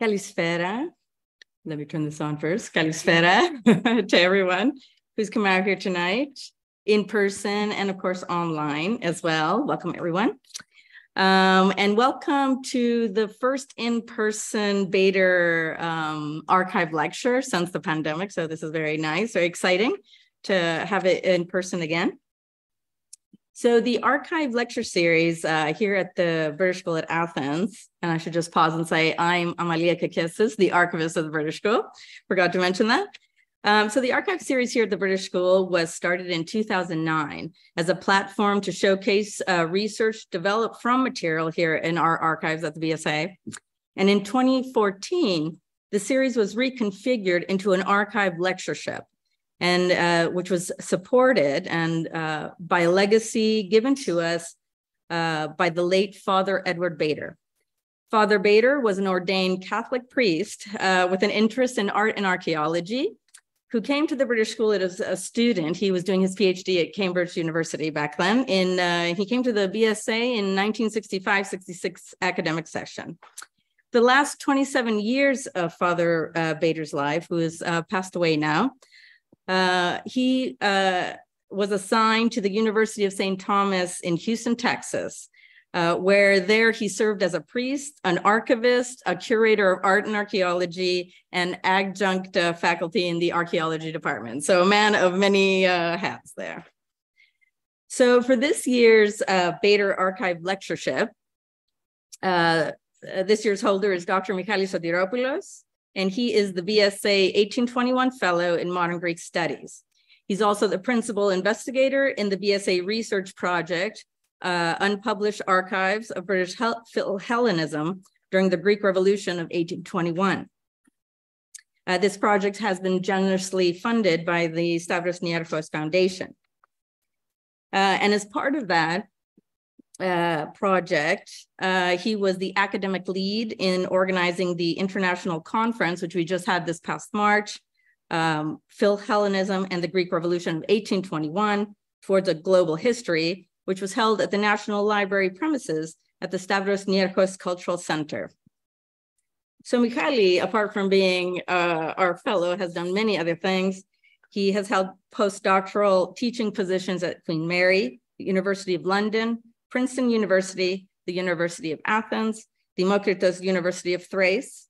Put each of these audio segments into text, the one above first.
Kalispera. Let me turn this on first. Kalispera to everyone who's come out here tonight in person and of course online as well. Welcome everyone. Um, and welcome to the first in-person Bader um, archive lecture since the pandemic. So this is very nice, very exciting to have it in person again. So the archive lecture series uh, here at the British School at Athens, and I should just pause and say I'm Amalia Kakissis, the archivist of the British School. Forgot to mention that. Um, so the archive series here at the British School was started in 2009 as a platform to showcase uh, research developed from material here in our archives at the BSA. And in 2014, the series was reconfigured into an archive lectureship and uh, which was supported and uh, by a legacy given to us uh, by the late Father Edward Bader. Father Bader was an ordained Catholic priest uh, with an interest in art and archaeology who came to the British School as a student. He was doing his PhD at Cambridge University back then. In, uh, he came to the BSA in 1965-66 academic session. The last 27 years of Father uh, Bader's life, who has passed away now, uh, he uh, was assigned to the University of St. Thomas in Houston, Texas, uh, where there he served as a priest, an archivist, a curator of art and archaeology, and adjunct uh, faculty in the archaeology department. So a man of many uh, hats there. So for this year's uh, Bader Archive Lectureship, this year's holder is Dr. Michalis Sotiropoulos and he is the BSA 1821 Fellow in Modern Greek Studies. He's also the principal investigator in the BSA research project, uh, Unpublished Archives of British Hellenism during the Greek Revolution of 1821. Uh, this project has been generously funded by the Stavros Niarchos Foundation. Uh, and as part of that, uh, project. Uh, he was the academic lead in organizing the international conference, which we just had this past March, um, Philhellenism and the Greek Revolution of 1821 towards a global history, which was held at the National Library premises at the Stavros Niarchos Cultural Center. So Michali, apart from being uh, our fellow, has done many other things. He has held postdoctoral teaching positions at Queen Mary, the University of London, Princeton University, the University of Athens, Demokritos University of Thrace.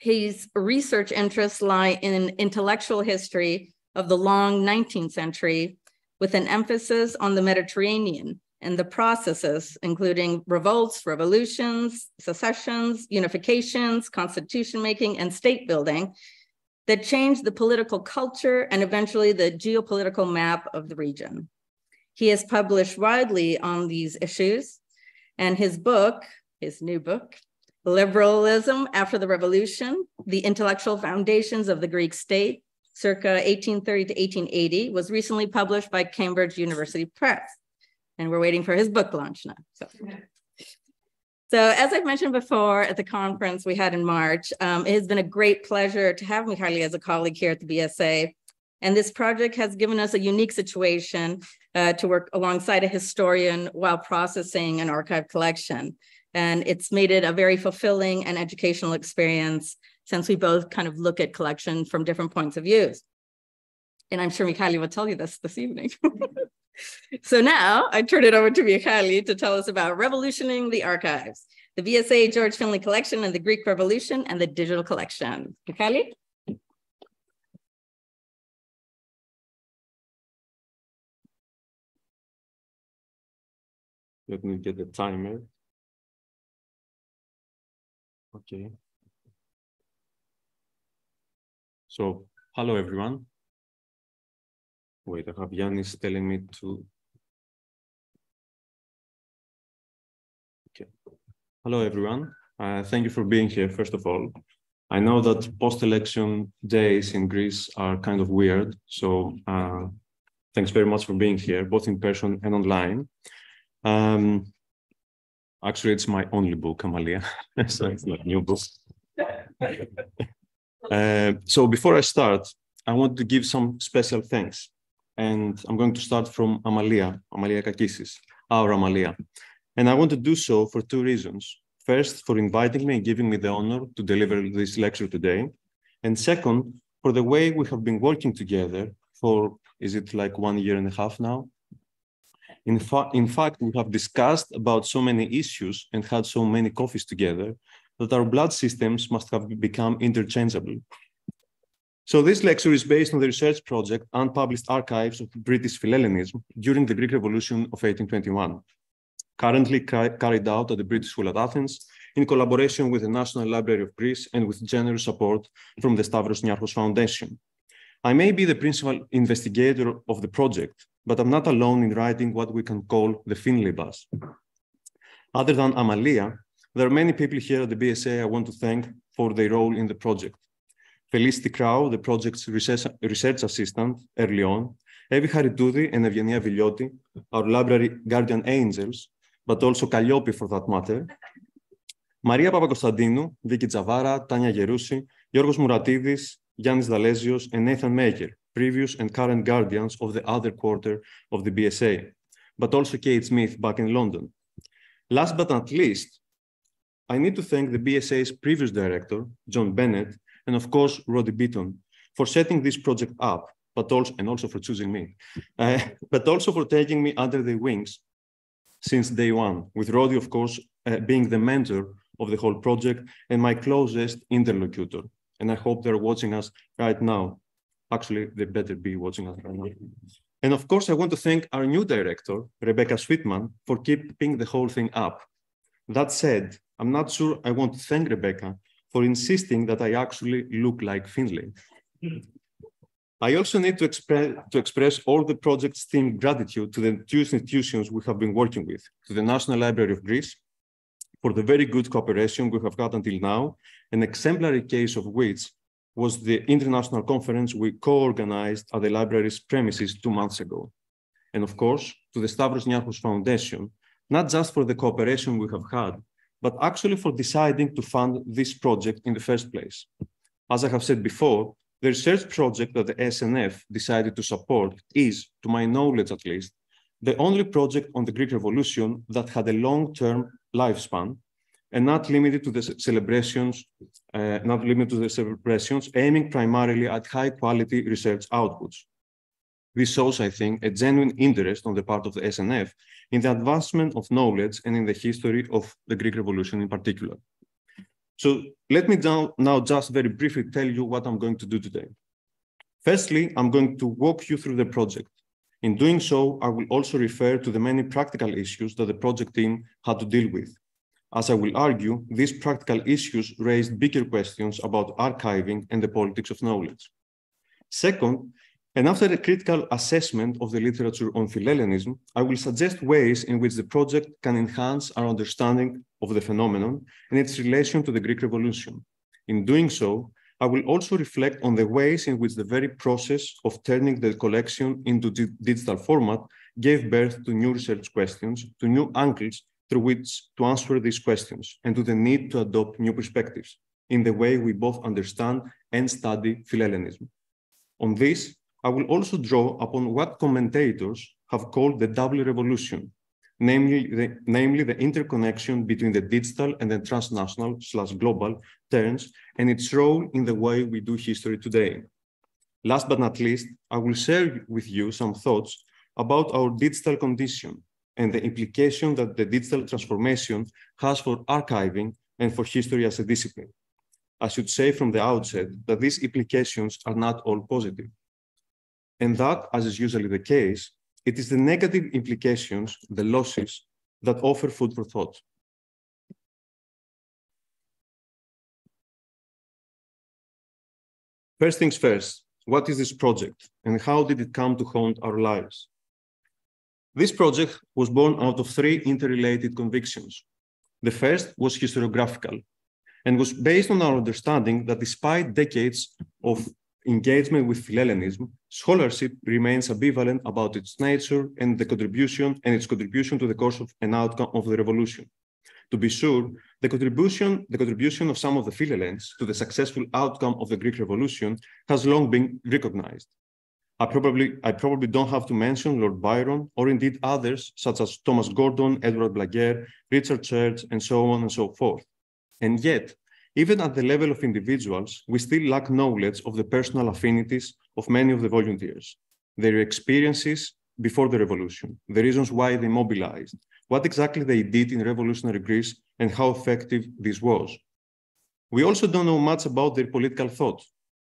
His research interests lie in intellectual history of the long 19th century with an emphasis on the Mediterranean and the processes, including revolts, revolutions, secessions, unifications, constitution making, and state building that changed the political culture and eventually the geopolitical map of the region. He has published widely on these issues, and his book, his new book, Liberalism After the Revolution, The Intellectual Foundations of the Greek State, circa 1830 to 1880, was recently published by Cambridge University Press. And we're waiting for his book launch now. So. So as I've mentioned before at the conference we had in March, um, it has been a great pleasure to have Michali as a colleague here at the BSA. And this project has given us a unique situation uh, to work alongside a historian while processing an archive collection. And it's made it a very fulfilling and educational experience since we both kind of look at collection from different points of views. And I'm sure Michali will tell you this this evening. so now I turn it over to Michali to tell us about revolutioning the archives, the BSA George Finlay collection and the Greek Revolution and the digital collection. Michali? Let me get the timer. Okay. So, hello everyone. Wait, I have Yannis telling me to. Okay. Hello everyone. Uh, thank you for being here, first of all. I know that post-election days in Greece are kind of weird. So uh, thanks very much for being here, both in person and online. Um, actually, it's my only book, Amalia, so it's not a new book. uh, so before I start, I want to give some special thanks. And I'm going to start from Amalia, Amalia Kakissis, our Amalia. And I want to do so for two reasons. First, for inviting me and giving me the honor to deliver this lecture today. And second, for the way we have been working together for, is it like one year and a half now? In, fa in fact, we have discussed about so many issues and had so many coffees together that our blood systems must have become interchangeable. So this lecture is based on the research project Unpublished Archives of British Philhellenism during the Greek Revolution of 1821, currently carried out at the British School at Athens in collaboration with the National Library of Greece and with generous support from the Stavros Niarchos Foundation. I may be the principal investigator of the project, but I'm not alone in writing what we can call the Finlibus. Other than Amalia, there are many people here at the BSA I want to thank for their role in the project. Felicity Crow, the project's research, research assistant early on, Evi Haritoudi and Evgenia Vilioti, our library guardian angels, but also Calliope for that matter, Maria Papakonstantinou, Vicky Zavara, Tanya Gerousi, Yorgos Muratidis, Giannis Dalezios, and Nathan Maker, previous and current guardians of the other quarter of the BSA, but also Kate Smith back in London. Last but not least, I need to thank the BSA's previous director, John Bennett, and of course, Roddy Beaton, for setting this project up, but also, and also for choosing me, uh, but also for taking me under their wings since day one, with Roddy, of course, uh, being the mentor of the whole project and my closest interlocutor. And I hope they're watching us right now. Actually, they better be watching us right now. And of course, I want to thank our new director, Rebecca Sweetman, for keeping the whole thing up. That said, I'm not sure I want to thank Rebecca for insisting that I actually look like Finlay. I also need to, expre to express all the project's team gratitude to the two institutions we have been working with, to the National Library of Greece, for the very good cooperation we have had until now, an exemplary case of which was the international conference we co-organized at the library's premises two months ago. And of course, to the Stavros Niarchos Foundation, not just for the cooperation we have had, but actually for deciding to fund this project in the first place. As I have said before, the research project that the SNF decided to support is, to my knowledge at least, the only project on the Greek Revolution that had a long-term lifespan and not limited to the celebrations, uh, not limited to the celebrations, aiming primarily at high-quality research outputs. This shows, I think, a genuine interest on the part of the SNF in the advancement of knowledge and in the history of the Greek Revolution in particular. So let me now, now just very briefly tell you what I'm going to do today. Firstly, I'm going to walk you through the project. In doing so, I will also refer to the many practical issues that the project team had to deal with. As I will argue, these practical issues raised bigger questions about archiving and the politics of knowledge. Second, and after a critical assessment of the literature on Philhellenism, I will suggest ways in which the project can enhance our understanding of the phenomenon and its relation to the Greek Revolution. In doing so, I will also reflect on the ways in which the very process of turning the collection into digital format gave birth to new research questions, to new angles through which to answer these questions, and to the need to adopt new perspectives in the way we both understand and study Philhellenism. On this, I will also draw upon what commentators have called the double revolution, namely the, namely the interconnection between the digital and the transnational slash global terms and its role in the way we do history today. Last but not least, I will share with you some thoughts about our digital condition and the implication that the digital transformation has for archiving and for history as a discipline. I should say from the outset that these implications are not all positive. and that, as is usually the case, it is the negative implications, the losses, that offer food for thought. First things first, what is this project and how did it come to haunt our lives? This project was born out of three interrelated convictions. The first was historiographical and was based on our understanding that despite decades of engagement with Philhellenism, scholarship remains ambivalent about its nature and the contribution and its contribution to the course of an outcome of the revolution. To be sure, the contribution, the contribution of some of the Philhellenes to the successful outcome of the Greek Revolution has long been recognized. I probably, I probably don't have to mention Lord Byron or indeed others such as Thomas Gordon, Edward Blaquiere, Richard Church, and so on and so forth. And yet, even at the level of individuals, we still lack knowledge of the personal affinities of many of the volunteers, their experiences before the revolution, the reasons why they mobilized, what exactly they did in revolutionary Greece, and how effective this was. We also don't know much about their political thought,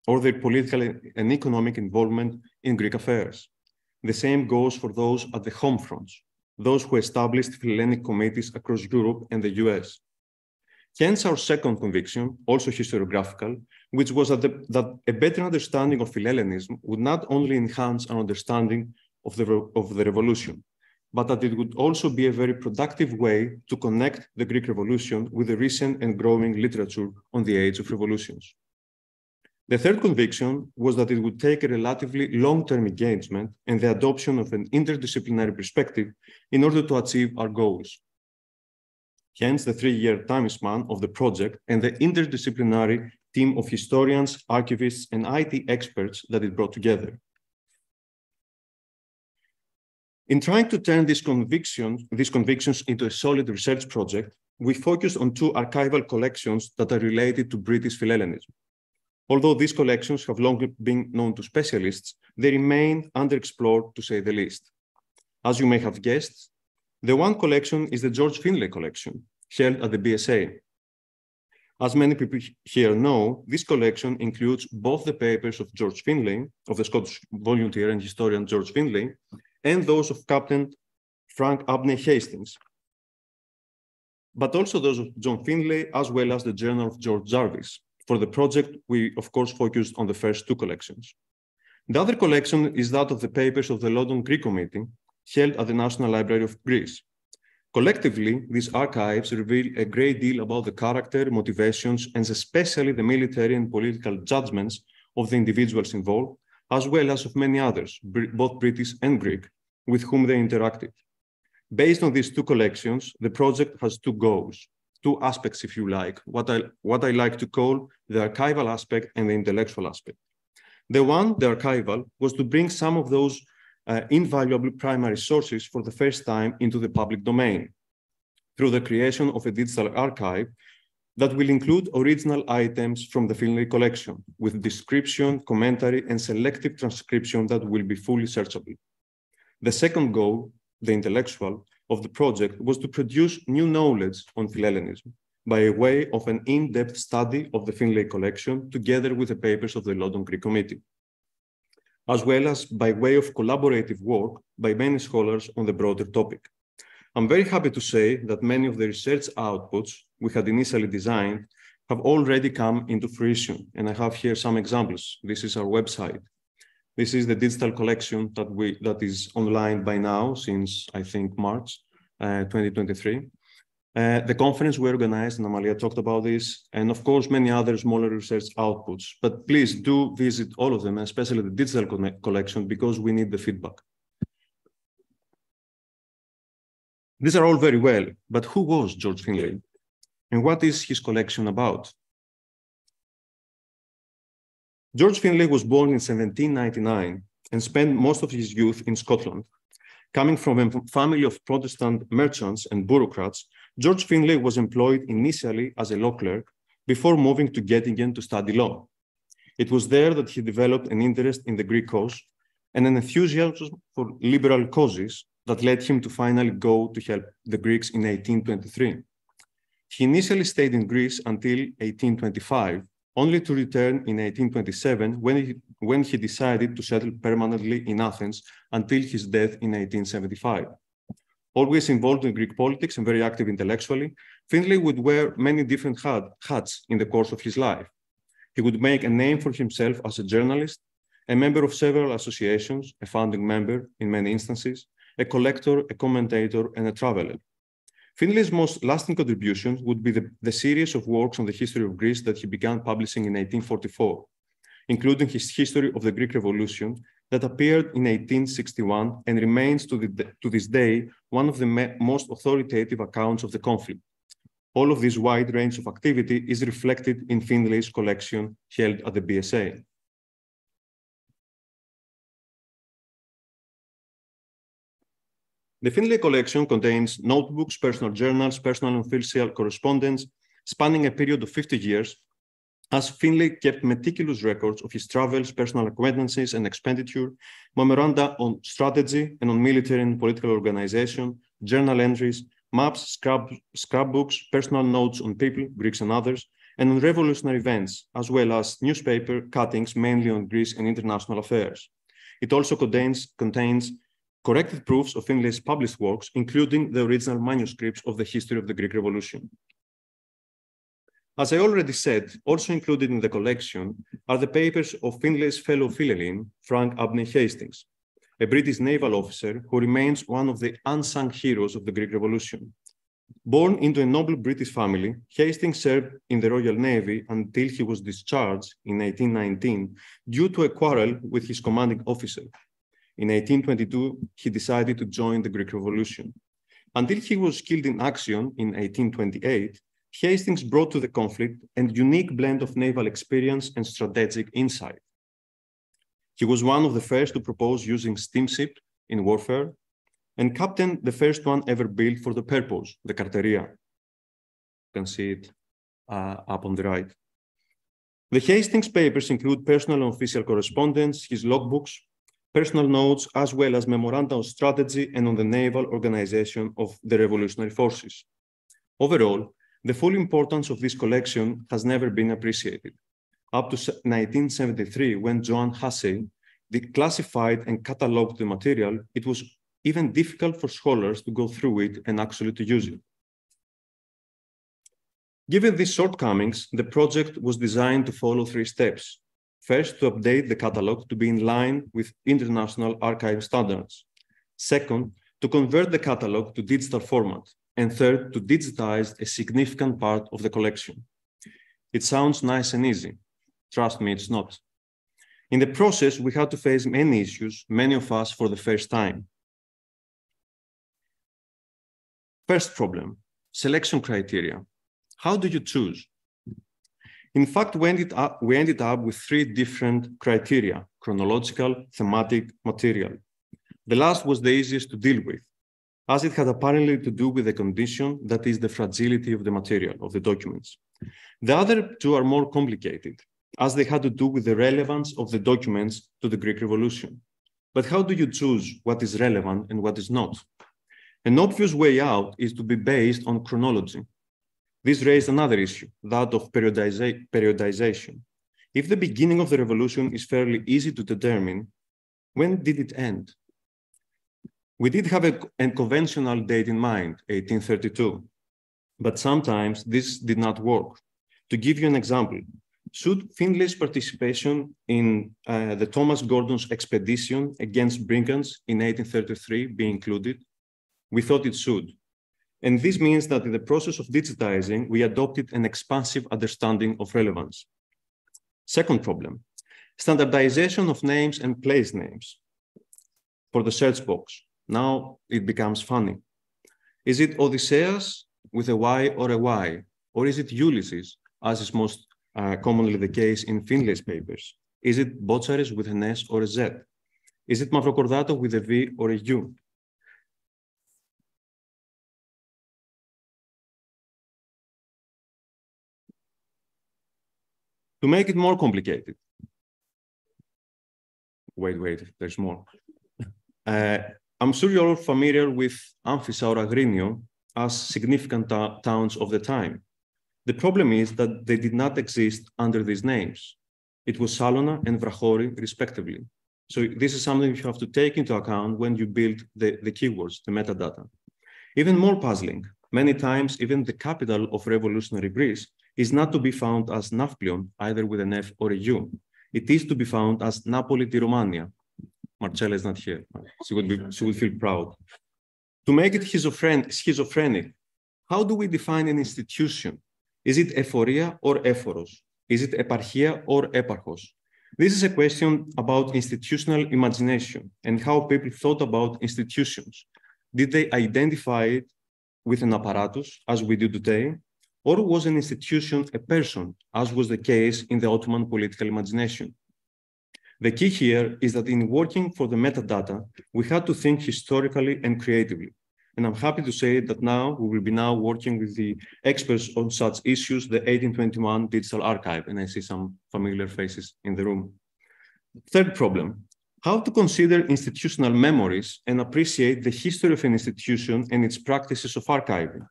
or their political and economic involvement in Greek affairs. The same goes for those at the home fronts, those who established Hellenic committees across Europe and the US. Hence our second conviction, also historiographical, which was that, the, that a better understanding of Philhellenism would not only enhance our understanding of the, of the revolution, but that it would also be a very productive way to connect the Greek Revolution with the recent and growing literature on the age of revolutions. The third conviction was that it would take a relatively long-term engagement and the adoption of an interdisciplinary perspective in order to achieve our goals. Hence the three-year time span of the project and the interdisciplinary team of historians, archivists, and IT experts that it brought together. In trying to turn these convictions, these convictions into a solid research project, we focused on two archival collections that are related to British Philhellenism. Although these collections have long been known to specialists, they remain underexplored to say the least. As you may have guessed, the one collection is the George Finlay collection, held at the BSA. As many people here know, this collection includes both the papers of George Finlay, of the Scottish volunteer and historian George Finlay, and those of Captain Frank Abney Hastings, but also those of John Finlay, as well as the journal of George Jarvis, for the project, we of course focused on the first two collections. The other collection is that of the papers of the London Greek Committee, held at the National Library of Greece. Collectively, these archives reveal a great deal about the character, motivations, and especially the military and political judgments of the individuals involved, as well as of many others, both British and Greek, with whom they interacted. Based on these two collections, the project has two goals two aspects, if you like, what I, what I like to call the archival aspect and the intellectual aspect. The one, the archival, was to bring some of those uh, invaluable primary sources for the first time into the public domain through the creation of a digital archive that will include original items from the Finlay collection with description, commentary, and selective transcription that will be fully searchable. The second goal, the intellectual, of the project was to produce new knowledge on Philhellenism by way of an in-depth study of the Finlay collection together with the papers of the London Greek Committee, as well as by way of collaborative work by many scholars on the broader topic. I'm very happy to say that many of the research outputs we had initially designed have already come into fruition, and I have here some examples. This is our website. This is the digital collection that we that is online by now since I think March uh, 2023. Uh, the conference we organized, and Amalia talked about this, and of course many other smaller research outputs. But please do visit all of them, especially the digital collection, because we need the feedback. These are all very well, but who was George Finlay? And what is his collection about? George Finlay was born in 1799 and spent most of his youth in Scotland. Coming from a family of Protestant merchants and bureaucrats, George Finlay was employed initially as a law clerk before moving to Göttingen to study law. It was there that he developed an interest in the Greek cause and an enthusiasm for liberal causes that led him to finally go to help the Greeks in 1823. He initially stayed in Greece until 1825 only to return in 1827 when he, when he decided to settle permanently in Athens until his death in 1875. Always involved in Greek politics and very active intellectually, Finlay would wear many different hat, hats in the course of his life. He would make a name for himself as a journalist, a member of several associations, a founding member in many instances, a collector, a commentator, and a traveler. Finlay's most lasting contribution would be the, the, series of works on the history of Greece that he began publishing in 1844, including his History of the Greek Revolution that appeared in 1861 and remains to, the, to this day one of the most authoritative accounts of the conflict. All of this wide range of activity is reflected in Finlay's collection held at the BSA. The Finlay collection contains notebooks, personal journals, personal and official correspondence spanning a period of 50 years, as Finlay kept meticulous records of his travels, personal acquaintances and expenditure, memoranda on strategy and on military and political organization, journal entries, maps, scrap, scrapbooks, personal notes on people, Greeks and others, and on revolutionary events, as well as newspaper cuttings mainly on Greece and international affairs. It also contains, contains corrected proofs of Finlay's published works, including the original manuscripts of the history of the Greek Revolution. As I already said, also included in the collection are the papers of Finlay's fellow Philhellene, Frank Abney Hastings, a British naval officer who remains one of the unsung heroes of the Greek Revolution. Born into a noble British family, Hastings served in the Royal Navy until he was discharged in 1819 due to a quarrel with his commanding officer. In 1822, he decided to join the Greek Revolution. Until he was killed in action in 1828, Hastings brought to the conflict a unique blend of naval experience and strategic insight. He was one of the first to propose using steamship in warfare and captained the first one ever built for the purpose, the Carteria. You can see it uh, up on the right. The Hastings papers include personal and official correspondence, his logbooks, personal notes, as well as memoranda on strategy and on the naval organization of the revolutionary forces. Overall, the full importance of this collection has never been appreciated. Up to 1973, when Joan Hussey declassified and cataloged the material, it was even difficult for scholars to go through it and actually to use it. Given these shortcomings, the project was designed to follow three steps. First, to update the catalog to be in line with international archive standards. Second, to convert the catalog to digital format. And third, to digitize a significant part of the collection. It sounds nice and easy. Trust me, it's not. In the process, we had to face many issues, many of us for the first time. First problem, selection criteria. How do you choose? In fact, we ended, up, we ended up with three different criteria, chronological, thematic, material. The last was the easiest to deal with, as it had apparently to do with the condition that is the fragility of the material, of the documents. The other two are more complicated, as they had to do with the relevance of the documents to the Greek Revolution. But how do you choose what is relevant and what is not? An obvious way out is to be based on chronology. This raised another issue, that of periodiza periodization. If the beginning of the revolution is fairly easy to determine, when did it end? We did have a, a conventional date in mind, 1832, but sometimes this did not work. To give you an example, should Finlay's participation in uh, the Thomas Gordon's expedition against brigands in 1833 be included? we thought it should. And this means that in the process of digitizing, we adopted an expansive understanding of relevance. Second problem, standardization of names and place names for the search box. Now it becomes funny. Is it Odysseus with a Y or a Y? Or is it Ulysses, as is most uh, commonly the case in Finlay's papers? Is it Botsaris with an S or a Z? Is it Mavrokordato with a V or a U? To make it more complicated, wait, wait, there's more. Uh, I'm sure you're all familiar with Amphissa or Agrinio as significant towns of the time. The problem is that they did not exist under these names. It was Salona and Vrachori, respectively. So this is something you have to take into account when you build the, the keywords, the metadata. Even more puzzling, many times even the capital of revolutionary Greece is not to be found as Nafplion, either with an F or a U. It is to be found as Napoli di Romania. Marcella is not here. She would, be, she would feel proud. To make it schizophrenic, how do we define an institution? Is it ephoria or ephoros? Is it eparchia or eparchos? This is a question about institutional imagination and how people thought about institutions. Did they identify it with an apparatus, as we do today, or was an institution a person, as was the case in the Ottoman political imagination? The key here is that in working for the metadata, we had to think historically and creatively. And I'm happy to say that now we will be now working with the experts on such issues, the 1821 Digital Archive, and I see some familiar faces in the room. Third problem, how to consider institutional memories and appreciate the history of an institution and its practices of archiving,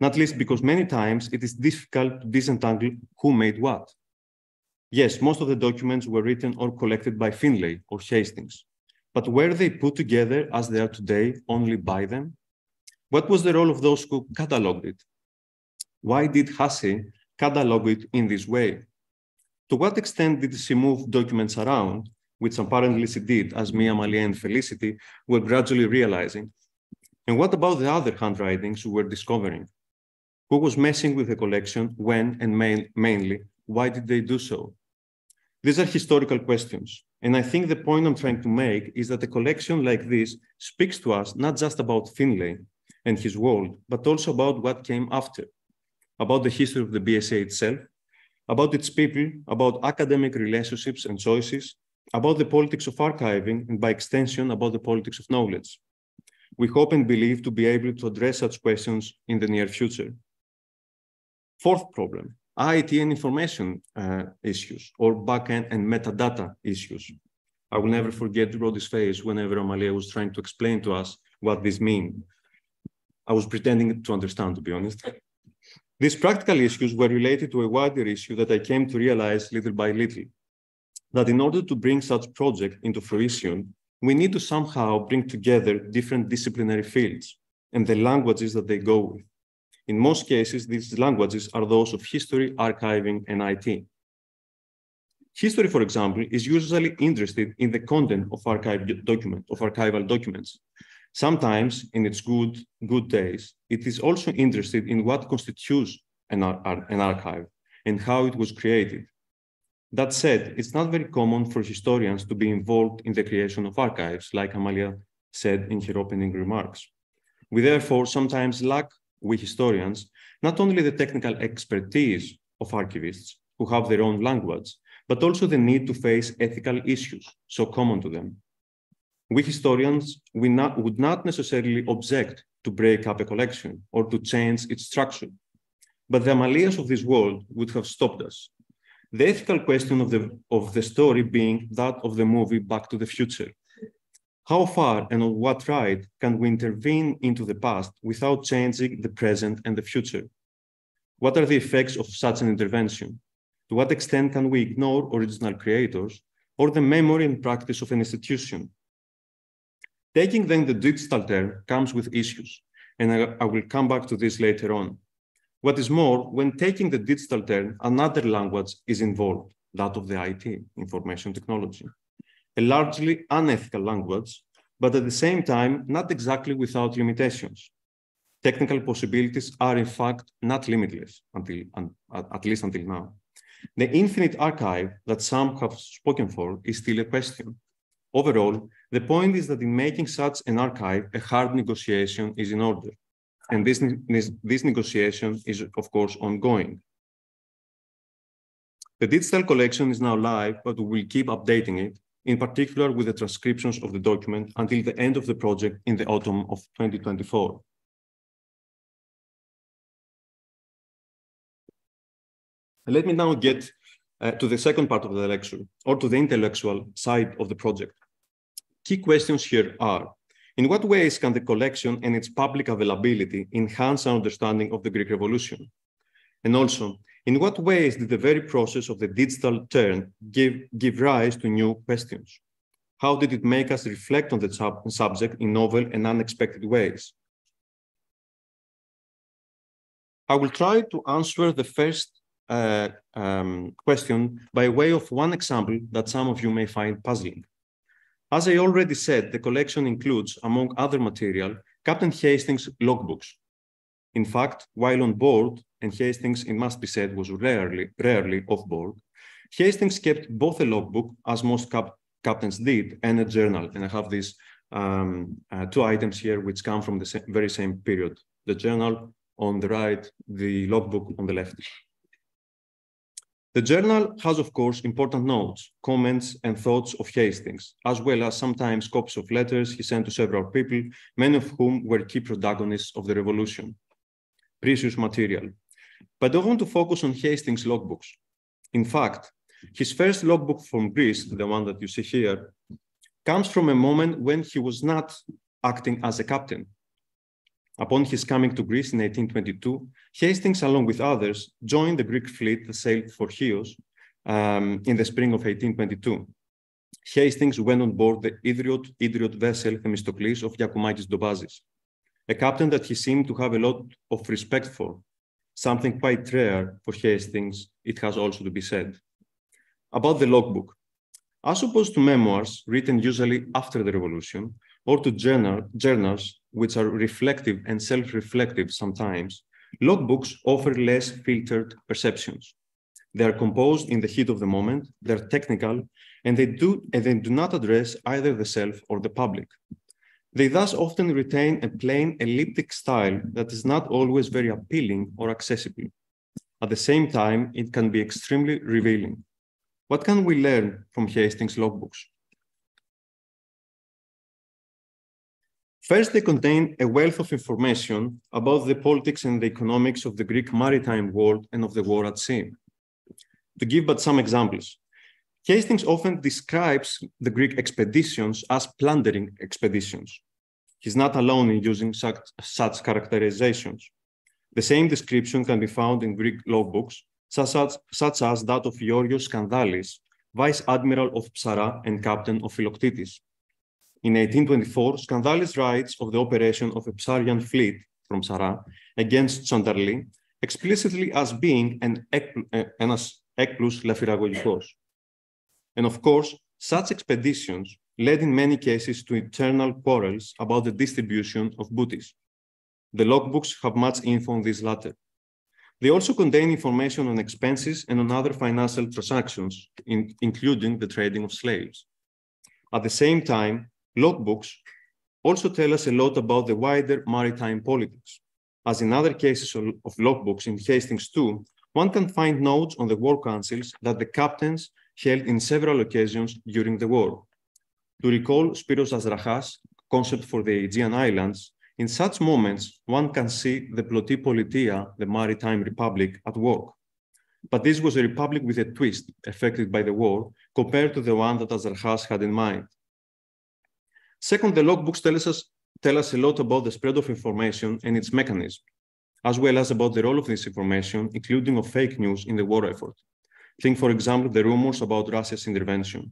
not least because many times it is difficult to disentangle who made what. Yes, most of the documents were written or collected by Finlay or Hastings, but were they put together as they are today only by them? What was the role of those who cataloged it? Why did Hussey catalog it in this way? To what extent did she move documents around, which apparently she did, as Mia, Malia, and Felicity were gradually realizing? And what about the other handwritings we were discovering? Who was messing with the collection, when, and main, mainly, why did they do so? These are historical questions. And I think the point I'm trying to make is that a collection like this speaks to us not just about Finlay, and his world, but also about what came after, about the history of the BSA itself, about its people, about academic relationships and choices, about the politics of archiving, and by extension, about the politics of knowledge. We hope and believe to be able to address such questions in the near future. Fourth problem, IT and information uh, issues, or backend and metadata issues. I will never forget Roddy's face whenever Amalia was trying to explain to us what this means. I was pretending to understand, to be honest. These practical issues were related to a wider issue that I came to realize little by little, that in order to bring such project into fruition, we need to somehow bring together different disciplinary fields and the languages that they go with. In most cases, these languages are those of history, archiving, and IT. History, for example, is usually interested in the content of archive document, of archival documents, Sometimes, in its good, good days, it is also interested in what constitutes an, ar an archive and how it was created. That said, it's not very common for historians to be involved in the creation of archives, like Amalia said in her opening remarks. We therefore sometimes lack, we historians, not only the technical expertise of archivists who have their own language, but also the need to face ethical issues so common to them we historians we not, would not necessarily object to break up a collection or to change its structure. But the Amalias of this world would have stopped us. The ethical question of the, of the story being that of the movie Back to the Future. How far and on what right can we intervene into the past without changing the present and the future? What are the effects of such an intervention? To what extent can we ignore original creators or the memory and practice of an institution? Taking then the digital turn comes with issues, and I, I, will come back to this later on. What is more, when taking the digital turn, another language is involved, that of the IT, information technology, a largely unethical language, but at the same time, not exactly without limitations. Technical possibilities are in fact not limitless, until, at least until now. The infinite archive that some have spoken for is still a question. Overall, the point is that in making such an archive, a hard negotiation is in order. And this, this, this negotiation is, of course, ongoing. The digital collection is now live, but we will keep updating it, in particular with the transcriptions of the document until the end of the project in the autumn of 2024. Let me now get uh, to the second part of the lecture, or to the intellectual side of the project. Key questions here are, in what ways can the collection and its public availability enhance our understanding of the Greek Revolution? And also, in what ways did the very process of the digital turn give, give rise to new questions? How did it make us reflect on the sub subject in novel and unexpected ways? I will try to answer the first uh, um, question by way of one example that some of you may find puzzling. As I already said, the collection includes, among other material, Captain Hastings' logbooks. In fact, while on board, and Hastings, it must be said, was rarely, rarely off board, Hastings kept both a logbook, as most cap captains did, and a journal. And I have these um, uh, two items here, which come from the sa very same period. The journal on the right, the logbook on the left. The journal has, of course, important notes, comments, and thoughts of Hastings, as well as sometimes copies of letters he sent to several people, many of whom were key protagonists of the revolution. Precious material. But I want to focus on Hastings' logbooks. In fact, his first logbook from Greece, the one that you see here, comes from a moment when he was not acting as a captain. Upon his coming to Greece in 1822, Hastings, along with others, joined the Greek fleet that sailed for Chios um, in the spring of 1822. Hastings went on board the Idriot, Idriot vessel Themistocles of Giacomakis Tombazis, a captain that he seemed to have a lot of respect for, something quite rare for Hastings, it has also to be said. About the logbook, as opposed to memoirs written usually after the revolution, or to journal, journals which are reflective and self-reflective sometimes, logbooks offer less filtered perceptions. They are composed in the heat of the moment, they're technical, and they do, and they do not address either the self or the public. They thus often retain a plain elliptic style that is not always very appealing or accessible. At the same time, it can be extremely revealing. What can we learn from Hastings' logbooks? First, they contain a wealth of information about the politics and the economics of the Greek maritime world and of the war at sea. To give but some examples, Hastings often describes the Greek expeditions as plundering expeditions. He's not alone in using such, such characterizations. The same description can be found in Greek logbooks, such as, such as that of Iorios Skandalis, Vice Admiral of Psara and Captain of Philoctetes. In 1824, Skandalis writes of the operation of a Psarian fleet from Psara against Chandarli, explicitly as being an, eh, an as Ekplus Lafiragogikos. And of course, such expeditions led in many cases to internal quarrels about the distribution of booties. The logbooks have much info on this latter. They also contain information on expenses and on other financial transactions, in, including the trading of slaves. At the same time, logbooks also tell us a lot about the wider maritime politics. As in other cases of, of logbooks in Hastings too, one can find notes on the war councils that the captains held in several occasions during the war. To recall Spiros Asdrachas' concept for the Aegean Islands, in such moments, one can see the Ploti Politia, the maritime republic, at work. But this was a republic with a twist affected by the war compared to the one that Asdrachas had in mind. Second, the logbooks tell us, tell us a lot about the spread of information and its mechanism, as well as about the role of this information, including of fake news in the war effort. Think, for example, the rumors about Russia's intervention,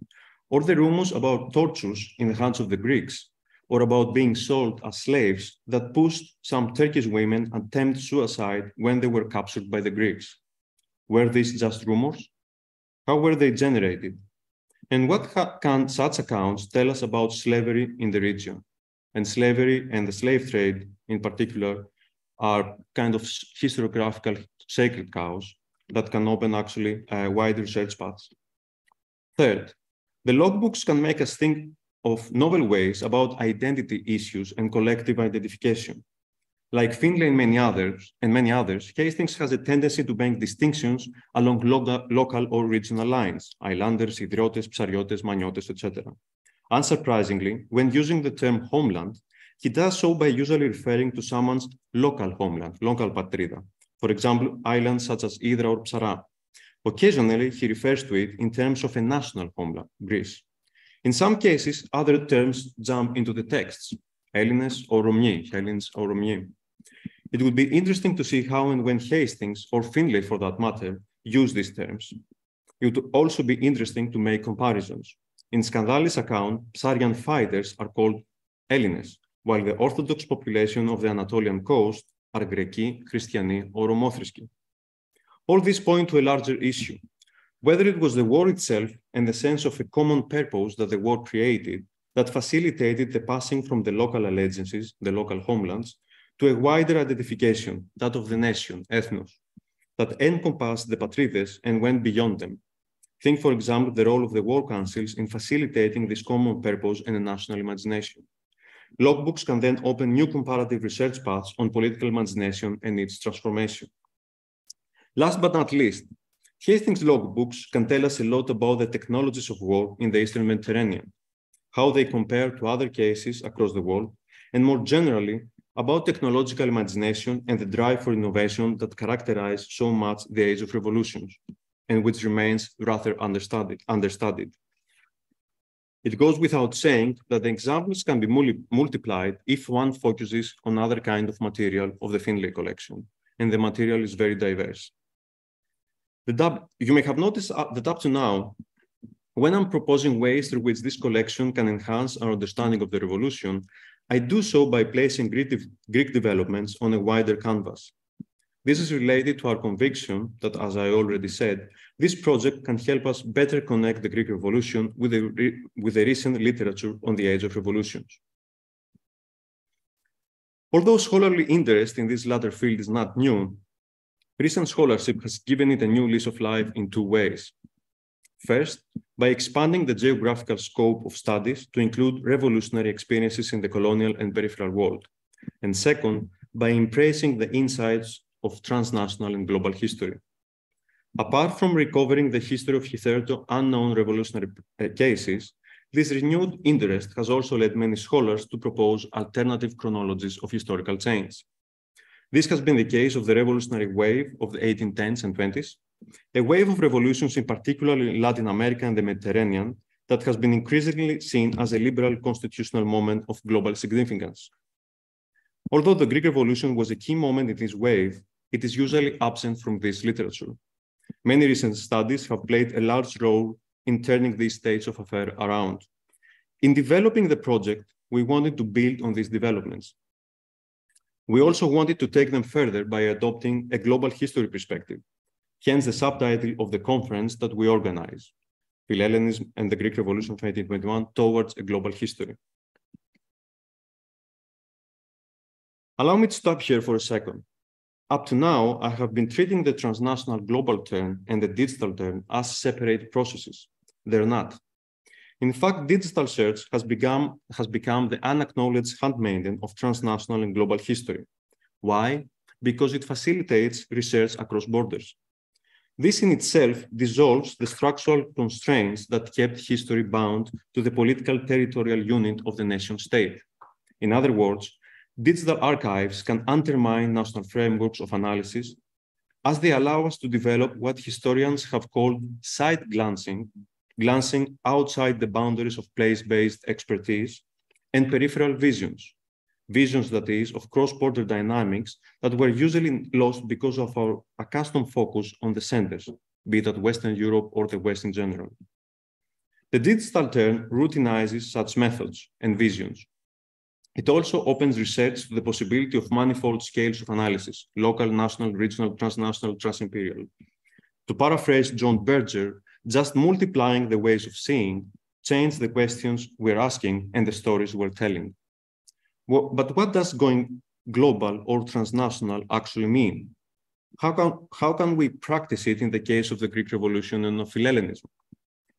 or the rumors about tortures in the hands of the Greeks, or about being sold as slaves that pushed some Turkish women attempt suicide when they were captured by the Greeks. Were these just rumors? How were they generated? And what can such accounts tell us about slavery in the region? And slavery and the slave trade in particular are kind of historiographical sacred cows that can open actually wide research paths. Third, the logbooks can make us think of novel ways about identity issues and collective identification. Like Finlay and many others, and many others, Hastings has a tendency to make distinctions along local, local or regional lines, islanders, Idriotes, Psariotes, Maniotes, etc. Unsurprisingly, when using the term homeland, he does so by usually referring to someone's local homeland, local patrida. For example, islands such as Hydra or Psara. Occasionally, he refers to it in terms of a national homeland, Greece. In some cases, other terms jump into the texts, Hellenes or Romni, Hellenes or Romni. It would be interesting to see how and when Hastings, or Finlay for that matter, use these terms. It would also be interesting to make comparisons. In Skandalis' account, Psarian fighters are called Hellenes, while the Orthodox population of the Anatolian coast are Greki, Christiani, or Omothriski. All these point to a larger issue, whether it was the war itself and the sense of a common purpose that the war created that facilitated the passing from the local allegiances, the local homelands, to a wider identification, that of the nation, ethnos, that encompassed the patrides and went beyond them. Think, for example, the role of the war councils in facilitating this common purpose and a national imagination. Logbooks can then open new comparative research paths on political imagination and its transformation. Last but not least, Hastings logbooks can tell us a lot about the technologies of war in the Eastern Mediterranean, how they compare to other cases across the world, and more generally, about technological imagination and the drive for innovation that characterize so much the age of revolutions, and which remains rather understudied. understudied. It goes without saying that the examples can be mul multiplied if one focuses on other kind of material of the Finlay collection, and the material is very diverse. you may have noticed uh, that up to now, when I'm proposing ways through which this collection can enhance our understanding of the revolution, I do so by placing Greek, de Greek developments on a wider canvas. This is related to our conviction that, as I already said, this project can help us better connect the Greek Revolution with the, with the recent literature on the age of revolutions. Although scholarly interest in this latter field is not new, recent scholarship has given it a new lease of life in two ways. First, by expanding the geographical scope of studies to include revolutionary experiences in the colonial and peripheral world. And second, by embracing the insights of transnational and global history. Apart from recovering the history of hitherto unknown revolutionary uh, cases, this renewed interest has also led many scholars to propose alternative chronologies of historical change. This has been the case of the revolutionary wave of the 1810s and 20s, a wave of revolutions in particular in Latin America and the Mediterranean that has been increasingly seen as a liberal constitutional moment of global significance. Although the Greek Revolution was a key moment in this wave, it is usually absent from this literature. Many recent studies have played a large role in turning these states of affair around. In developing the project, we wanted to build on these developments. We also wanted to take them further by adopting a global history perspective, hence the subtitle of the conference that we organize, Philhellenism and the Greek Revolution of 1821 towards a global history. Allow me to stop here for a second. Up to now, I have been treating the transnational global turn and the digital turn as separate processes. They're not. In fact, digital search has become, has become the unacknowledged handmaiden of transnational and global history. Why? Because it facilitates research across borders. This in itself dissolves the structural constraints that kept history bound to the political territorial unit of the nation state. In other words, digital archives can undermine national frameworks of analysis as they allow us to develop what historians have called side glancing, glancing outside the boundaries of place-based expertise, and peripheral visions, visions that is of cross-border dynamics that were usually lost because of our accustomed focus on the centers, be that Western Europe or the West in general. The digital turn routinizes such methods and visions, it also opens research to the possibility of manifold scales of analysis, local, national, regional, transnational, transimperial. To paraphrase John Berger, just multiplying the ways of seeing change the questions we're asking and the stories we're telling. But what does going global or transnational actually mean? How can, how can we practice it in the case of the Greek Revolution and of Philhellenism?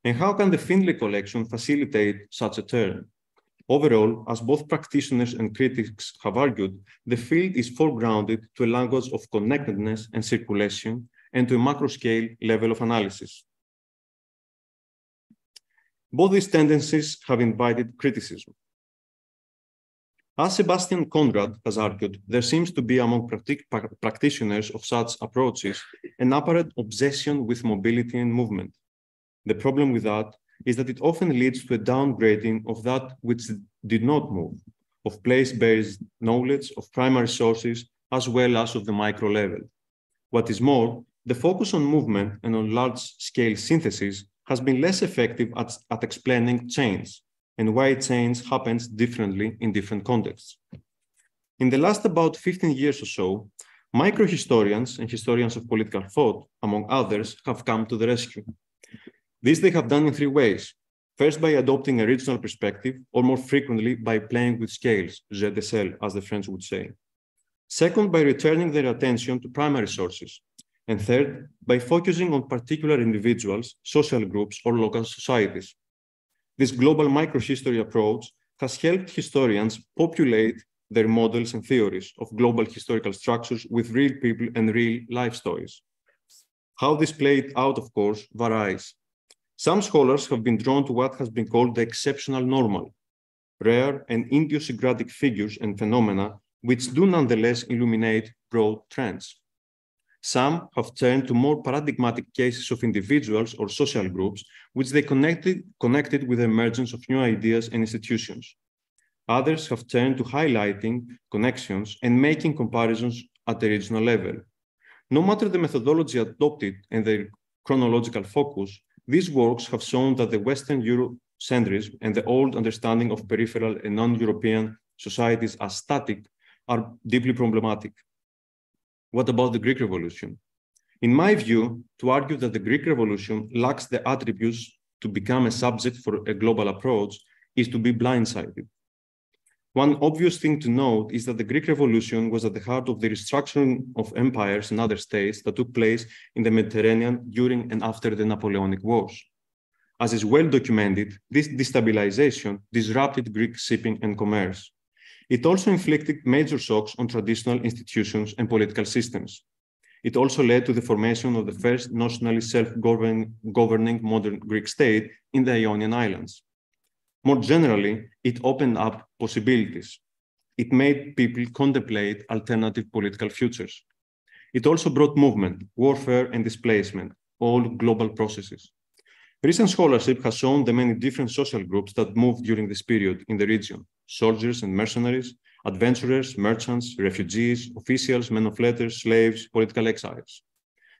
And how can the Finlay collection facilitate such a turn? Overall, as both practitioners and critics have argued, the field is foregrounded to a language of connectedness and circulation and to a macro-scale level of analysis. Both these tendencies have invited criticism. As Sebastian Conrad has argued, there seems to be among practitioners of such approaches an apparent obsession with mobility and movement. The problem with that is that it often leads to a downgrading of that which did not move, of place-based knowledge, of primary sources, as well as of the micro level. What is more, the focus on movement and on large-scale synthesis has been less effective at, at explaining change and why change happens differently in different contexts. In the last about 15 years or so, microhistorians and historians of political thought, among others, have come to the rescue. This they have done in three ways. First, by adopting a regional perspective, or more frequently, by playing with scales, d'échelle, as the French would say. Second, by returning their attention to primary sources. And third, by focusing on particular individuals, social groups, or local societies. This global microhistory approach has helped historians populate their models and theories of global historical structures with real people and real life stories. How this played out, of course, varies. Some scholars have been drawn to what has been called the exceptional normal, rare and idiosyncratic figures and phenomena which do nonetheless illuminate broad trends. Some have turned to more paradigmatic cases of individuals or social groups, which they connected, connected with the emergence of new ideas and institutions. Others have turned to highlighting connections and making comparisons at the regional level. No matter the methodology adopted and the chronological focus, these works have shown that the Western Eurocentrism and the old understanding of peripheral and non-European societies as static are deeply problematic. What about the Greek Revolution? In my view, to argue that the Greek Revolution lacks the attributes to become a subject for a global approach is to be blindsided. One obvious thing to note is that the Greek Revolution was at the heart of the restructuring of empires and other states that took place in the Mediterranean during and after the Napoleonic Wars. As is well documented, this destabilization disrupted Greek shipping and commerce. It also inflicted major shocks on traditional institutions and political systems. It also led to the formation of the first nationally self-governing modern Greek state in the Ionian Islands. More generally, it opened up possibilities. It made people contemplate alternative political futures. It also brought movement, warfare, and displacement, all global processes. Recent scholarship has shown the many different social groups that moved during this period in the region, soldiers and mercenaries, adventurers, merchants, refugees, officials, men of letters, slaves, political exiles.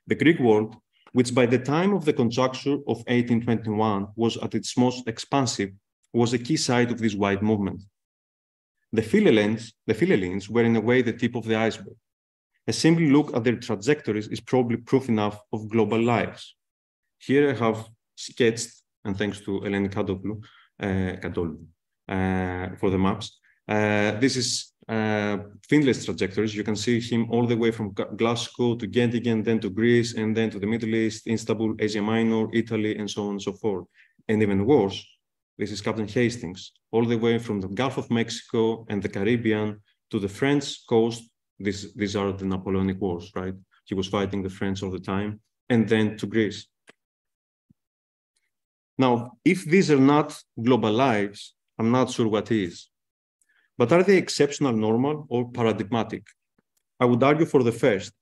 The Greek world, which by the time of the conjuncture of 1821 was at its most expansive, was a key site of this wide movement. The Philhellenes, the Philhellenes were in a way the tip of the iceberg. A simple look at their trajectories is probably proof enough of global lives. Here I have sketched, and thanks to Eleni Kadoglou, uh, uh, for the maps. Uh, this is uh, Finlay's trajectories. You can see him all the way from Glasgow to Göttingen, then to Greece, and then to the Middle East, Istanbul, Asia Minor, Italy, and so on and so forth. And even worse, this is Captain Hastings, all the way from the Gulf of Mexico and the Caribbean to the French coast. This, these are the Napoleonic Wars, right? He was fighting the French all the time, and then to Greece. Now, if these are not global lives, I'm not sure what is. But are they exceptional, normal, or paradigmatic? I would argue for the first.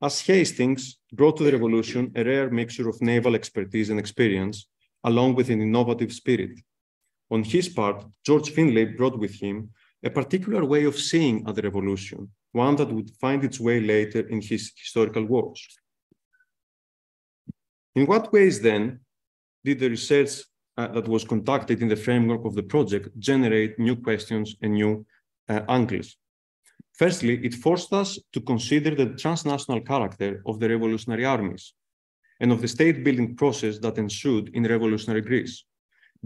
As Hastings brought to the revolution a rare mixture of naval expertise and experience, along with an innovative spirit. On his part, George Finlay brought with him a particular way of seeing at the revolution, one that would find its way later in his historical works. In what ways, then, did the research uh, that was conducted in the framework of the project generate new questions and new uh, angles. Firstly, it forced us to consider the transnational character of the revolutionary armies and of the state building process that ensued in revolutionary Greece,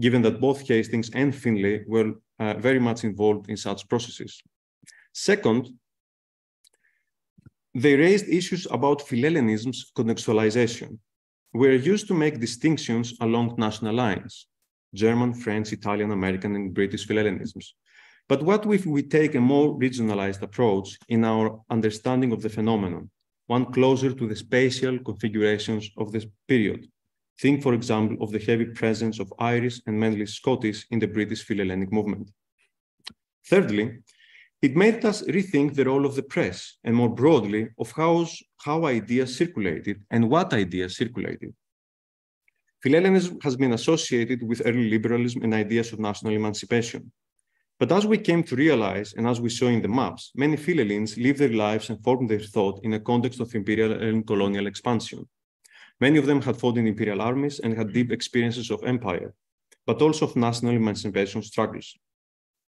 given that both Hastings and Finlay were uh, very much involved in such processes. Second, they raised issues about Philhellenism's contextualization we're used to make distinctions along national lines, German, French, Italian, American, and British Philhellenisms. But what if we take a more regionalized approach in our understanding of the phenomenon, one closer to the spatial configurations of this period? Think, for example, of the heavy presence of Irish and mainly Scottish in the British Philhellenic movement. Thirdly, it made us rethink the role of the press and more broadly of how, how ideas circulated and what ideas circulated. Philhellenism has been associated with early liberalism and ideas of national emancipation. But as we came to realize, and as we saw in the maps, many Philhellenes lived their lives and formed their thought in a context of imperial and colonial expansion. Many of them had fought in imperial armies and had deep experiences of empire, but also of national emancipation struggles.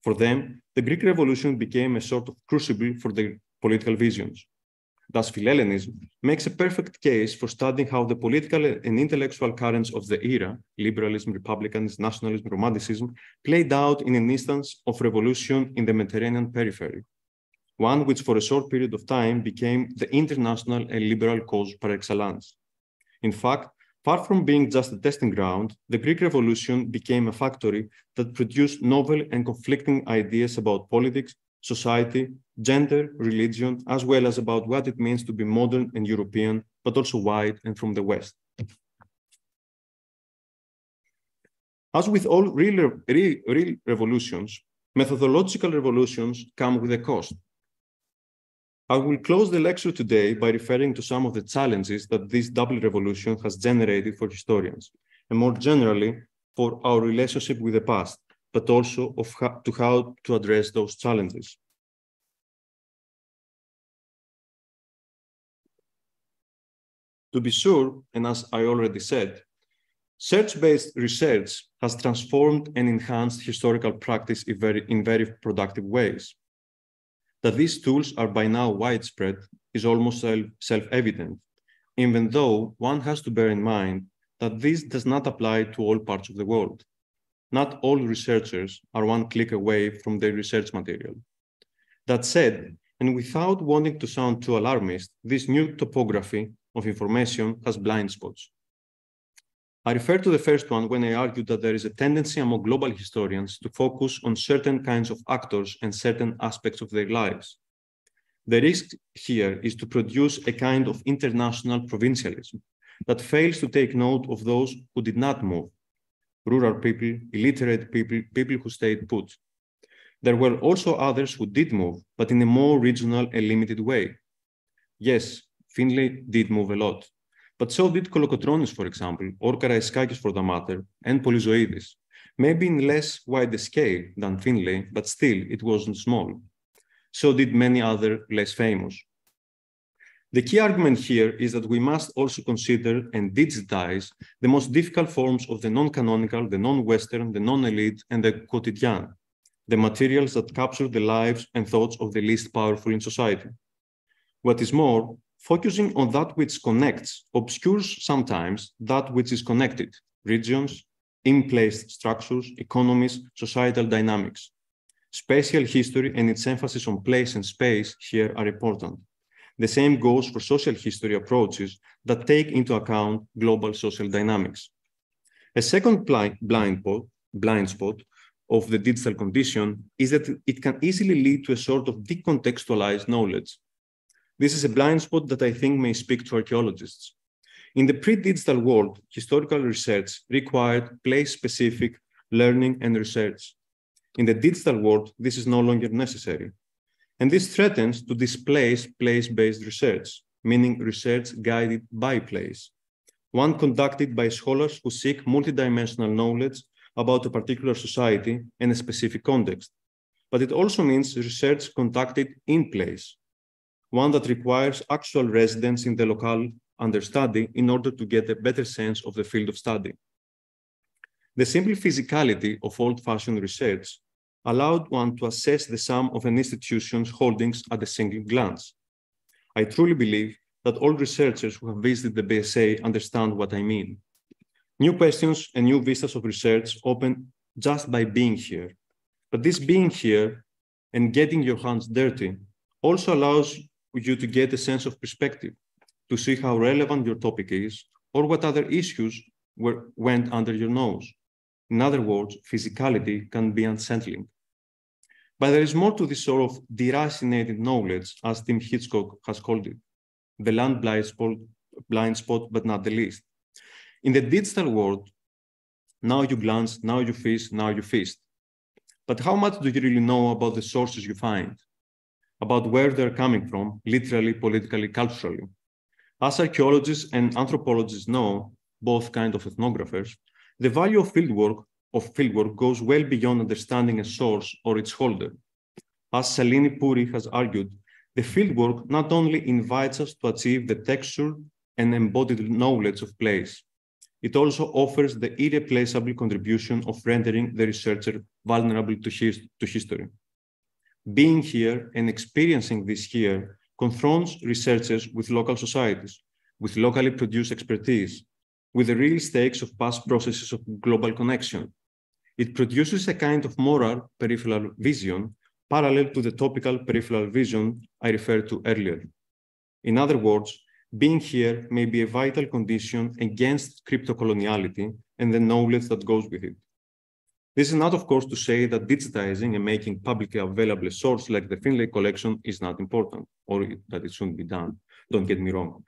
For them, the Greek Revolution became a sort of crucible for their political visions. Thus, Philhellenism makes a perfect case for studying how the political and intellectual currents of the era, liberalism, republicanism, nationalism, romanticism, played out in an instance of revolution in the Mediterranean periphery, one which for a short period of time became the international and liberal cause par excellence. In fact, Far from being just a testing ground, the Greek Revolution became a factory that produced novel and conflicting ideas about politics, society, gender, religion, as well as about what it means to be modern and European but also white and from the West. As with all real, real, real revolutions, methodological revolutions come with a cost. I will close the lecture today by referring to some of the challenges that this double revolution has generated for historians, and more generally, for our relationship with the past, but also of how, to how to address those challenges. To be sure, and as I already said, search-based research has transformed and enhanced historical practice in very, in very productive ways. That these tools are by now widespread is almost self-evident, even though one has to bear in mind that this does not apply to all parts of the world. Not all researchers are one click away from their research material. That said, and without wanting to sound too alarmist, this new topography of information has blind spots. I refer to the first one when I argue that there is a tendency among global historians to focus on certain kinds of actors and certain aspects of their lives. The risk here is to produce a kind of international provincialism that fails to take note of those who did not move, rural people, illiterate people, people who stayed put. There were also others who did move, but in a more regional and limited way. Yes, Finlay did move a lot, but so did Kolokotronis, for example, or Karaiskakis for the matter, and Polyzoidis. Maybe in less wide scale than Finlay, but still it wasn't small. So did many other less famous. The key argument here is that we must also consider and digitize the most difficult forms of the non-canonical, the non-Western, the non-elite, and the quotidian, the materials that capture the lives and thoughts of the least powerful in society. What is more, focusing on that which connects obscures sometimes that which is connected, regions, in-place structures, economies, societal dynamics. Spatial history and its emphasis on place and space here are important. The same goes for social history approaches that take into account global social dynamics. A second blind, blind, blind spot of the digital condition is that it can easily lead to a sort of decontextualized knowledge this is a blind spot that I think may speak to archaeologists. In the pre-digital world, historical research required place-specific learning and research. In the digital world, this is no longer necessary. And this threatens to displace place-based research, meaning research guided by place, one conducted by scholars who seek multidimensional knowledge about a particular society and a specific context. But it also means research conducted in place, one that requires actual residence in the local under study in order to get a better sense of the field of study. The simple physicality of old-fashioned research allowed one to assess the sum of an institution's holdings at a single glance. I truly believe that all researchers who have visited the BSA understand what I mean. New questions and new vistas of research open just by being here. But this being here and getting your hands dirty also allows you to get a sense of perspective, to see how relevant your topic is, or what other issues were, went under your nose. In other words, physicality can be unsettling. But there is more to this sort of deracinated knowledge, as Tim Hitchcock has called it, the land blind spot, blind spot, but not the least. In the digital world, now you glance, now you feast, now you feast. But how much do you really know about the sources you find? About where they're coming from, literally, politically, culturally. As archaeologists and anthropologists know, both kind of ethnographers, the value of fieldwork of fieldwork goes well beyond understanding a source or its holder. As Shalini Puri has argued, the fieldwork not only invites us to achieve the texture and embodied knowledge of place, it also offers the irreplaceable contribution of rendering the researcher vulnerable to, his, to history being here and experiencing this here confronts researchers with local societies, with locally produced expertise, with the real stakes of past processes of global connection. It produces a kind of moral peripheral vision parallel to the topical peripheral vision I referred to earlier. In other words, being here may be a vital condition against crypto-coloniality and the knowledge that goes with it. This is not, of course, to say that digitizing and making publicly available a source like the Finlay collection is not important or that it shouldn't be done. Don't get me wrong.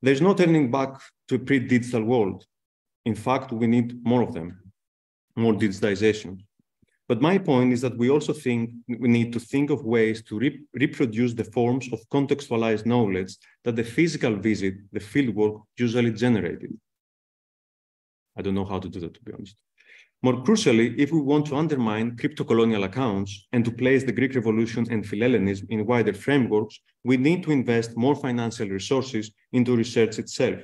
There's no turning back to a pre-digital world. In fact, we need more of them, more digitization. But my point is that we also think we need to think of ways to re reproduce the forms of contextualized knowledge that the physical visit, the fieldwork, usually generated. I don't know how to do that, to be honest. More crucially, if we want to undermine crypto-colonial accounts and to place the Greek Revolution and Philhellenism in wider frameworks, we need to invest more financial resources into research itself.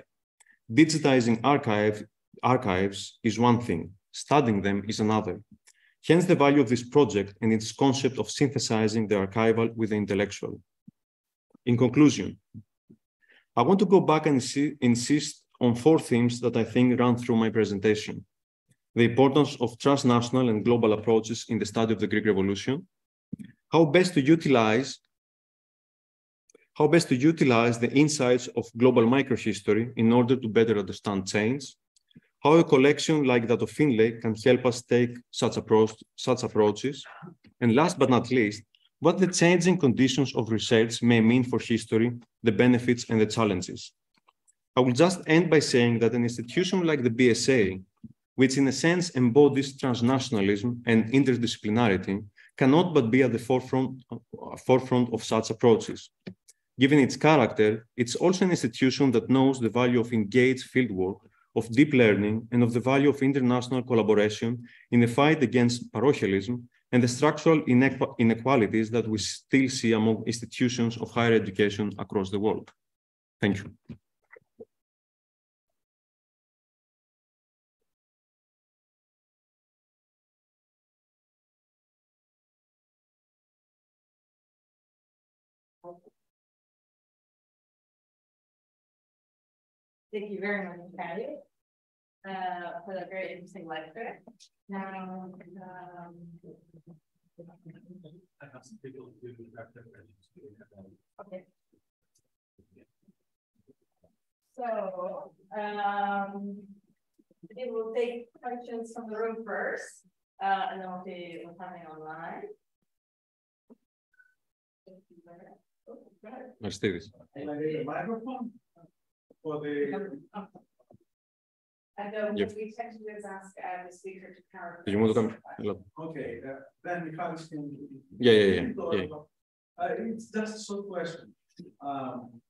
Digitizing archive, archives is one thing, studying them is another. Hence the value of this project and its concept of synthesizing the archival with the intellectual. In conclusion, I want to go back and insist on four themes that I think run through my presentation. The importance of transnational and global approaches in the study of the Greek Revolution, how best to utilize how best to utilize the insights of global microhistory in order to better understand change, how a collection like that of Finlay can help us take such, approach, such approaches, and last but not least, what the changing conditions of research may mean for history, the benefits and the challenges. I will just end by saying that an institution like the BSA, which in a sense embodies transnationalism and interdisciplinarity, cannot but be at the forefront, uh, forefront of such approaches. Given its character, it's also an institution that knows the value of engaged fieldwork of deep learning and of the value of international collaboration in the fight against parochialism and the structural inequalities that we still see among institutions of higher education across the world. Thank you. Thank you very much, Patty, uh, for that very interesting lecture. Now, um, okay. So, um, we will take questions from the room first, uh, and then we'll see what's happening online. Mercedes. Microphone? For the. And then Yep. we tend to do is ask uh, the speaker to clarify. Did you want to come? Okay, uh, then we can. Yeah, yeah, yeah, yeah. Uh, it's just a short question. Um,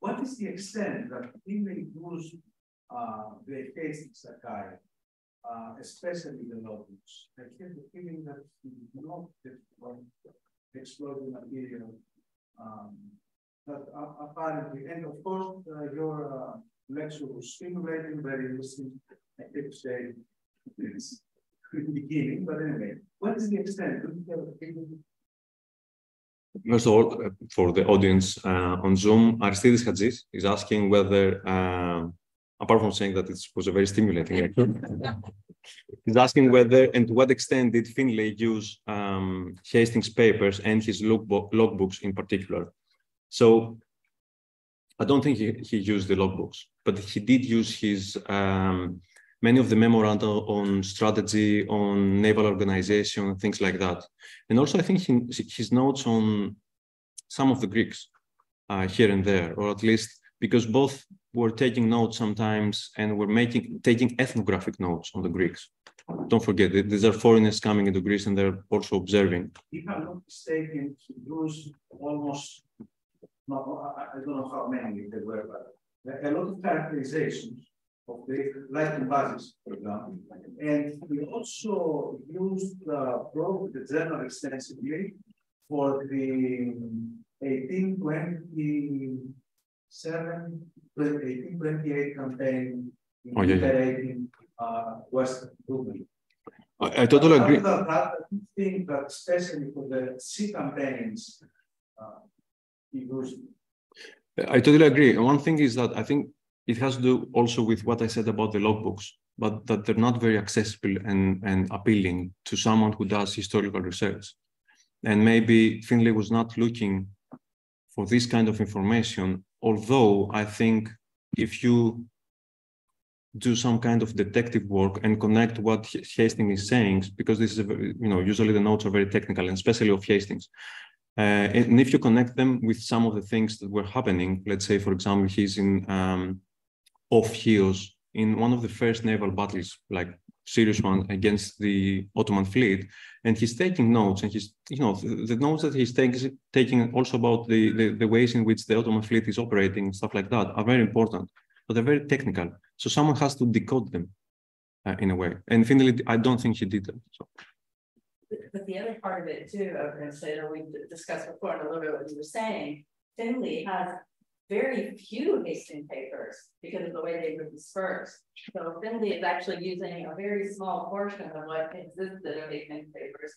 what is the extent that we may use uh, the Hastings archive, uh, especially the notebooks? I get the feeling that we do not explore the material um, but uh, apparently, and of course, uh, your uh, lecture was stimulating, very interesting. I could say it's the beginning, but anyway, what is the extent? First of all, uh, for the audience uh, on Zoom, Aristides Hadjis is asking whether, uh, apart from saying that it was a very stimulating lecture, he's asking whether and to what extent did Finlay use um, Hastings' papers and his logbook, logbooks in particular so I don't think he, he used the logbooks, but he did use his um, many of the memoranda on strategy, on naval organization, things like that. And also, I think he, his notes on some of the Greeks uh, here and there, or at least because both were taking notes sometimes and were making taking ethnographic notes on the Greeks. Don't forget, these are foreigners coming into Greece and they're also observing. If I'm not mistaken, he used almost not, I don't know how many there were, but a lot of characterizations of the Latin basis, for example. And we also used uh, probably the journal extensively for the 1827, 1828 campaign in oh, yeah, liberating yeah. uh, Western Italy. I, I totally agree. That, that, I think that especially for the sea campaigns, uh, I totally agree. one thing is that I think it has to do also with what I said about the logbooks, but that they're not very accessible and, and appealing to someone who does historical research. And maybe Finlay was not looking for this kind of information, although I think if you do some kind of detective work and connect what Hastings is saying, because this is, a, you know, usually the notes are very technical, and especially of Hastings. Uh, and if you connect them with some of the things that were happening, let's say, for example, he's in um, off Chios in one of the first naval battles, like serious one against the Ottoman fleet, and he's taking notes, and he's, you know, the, the notes that he's taking, taking also about the, the, the ways in which the Ottoman fleet is operating, stuff like that, are very important, but they're very technical. So someone has to decode them uh, in a way. And finally, I don't think he did that. So. But the other part of it too, I was going to say, that we discussed before, and a little bit what you were saying, Finlay has very few Hastings papers because of the way they were dispersed. So Finlay is actually using a very small portion of what existed of Hastings papers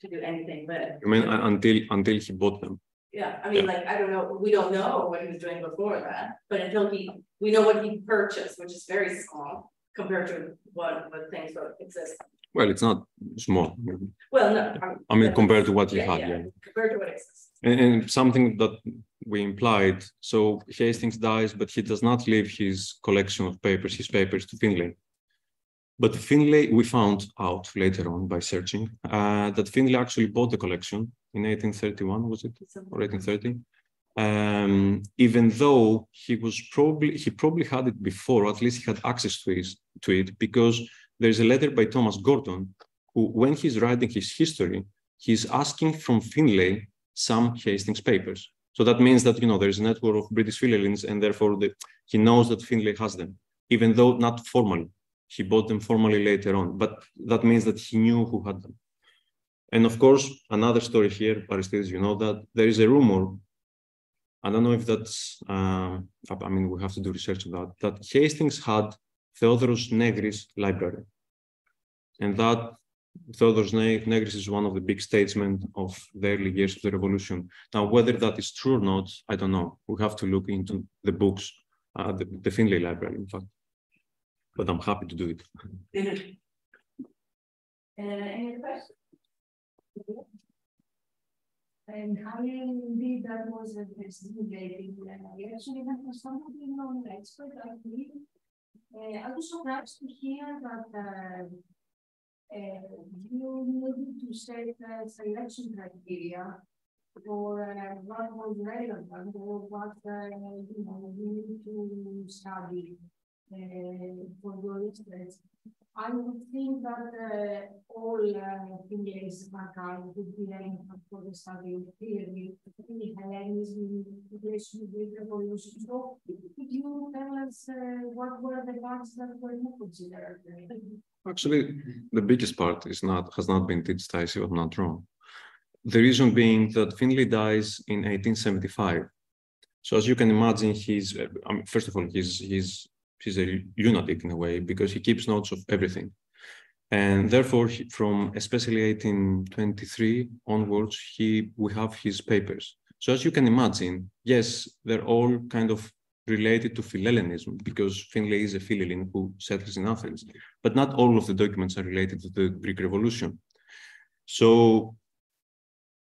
to do anything with. I mean, uh, until until he bought them. Yeah, I mean, yeah. like I don't know, we don't know what he was doing before that, but until he, we know what he purchased, which is very small compared to what what things that exist. Well, it's not small. Well, no. I'm, I mean, compared to what he yeah, had, yeah. yeah. Compared to what exists. And, and, something that we implied, so Hastings dies, but he does not leave his collection of papers, his papers to Finlay. But Finlay, we found out later on by searching uh, that Finlay actually bought the collection in 1831, was it, or 1830? Um, even though he was probably he probably had it before, at least he had access to, his, to it, because there's a letter by Thomas Gordon, who, when he's writing his history, he's asking from Finlay some Hastings papers. So that means that you know there's a network of British Finlaylians, and therefore the, he knows that Finlay has them, even though not formally. He bought them formally later on, but that means that he knew who had them. And of course, another story here, Aristides, you know that there is a rumor. I don't know if that's. Uh, I mean, we have to do research on that. That Hastings had Theodoros Negris library, and that Theodoros Negris is one of the big statesmen of the early years of the revolution. Now, whether that is true or not, I don't know. We have to look into the books, uh, the, the Finlay Library, in fact. But I'm happy to do it. Uh, any questions? And how indeed that was investigating uh, I actually somebody known expert, I believe. Uh, I was surprised to hear that uh, you need to set uh, selection criteria for uh, what was relevant or what uh, you know you need to study uh, for your research. I would think that uh, all uh, Finlay's archive would be relevant for the study of theory, the Hellenism, relation with revolution. So, could you tell us uh, what were the parts that were not considered? Actually, the biggest part is not has not been digitized, if I'm not wrong. The reason being that Finlay dies in 1875. So as you can imagine, he's um, first of all he's he's he's a lunatic in a way because he keeps notes of everything, and therefore he, from especially 1823 onwards, he we have his papers. So as you can imagine, yes, they're all kind of related to Philhellenism because Finlay is a Philhellene who settles in Athens, but not all of the documents are related to the Greek Revolution. So,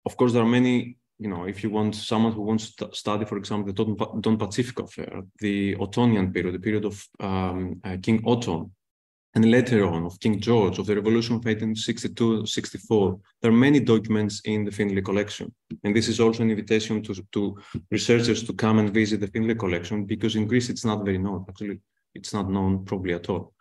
of course, there are many, you know, if you want someone who wants to study, for example, the Don, Pacifico affair, the Ottonian period, the period of um, uh, King Otto, and later on of King George, of the Revolution of 1862, 64. There are many documents in the Finlay collection. And this is also an invitation to, to researchers to come and visit the Finlay collection because in Greece it's not very known. Actually, it's not known probably at all.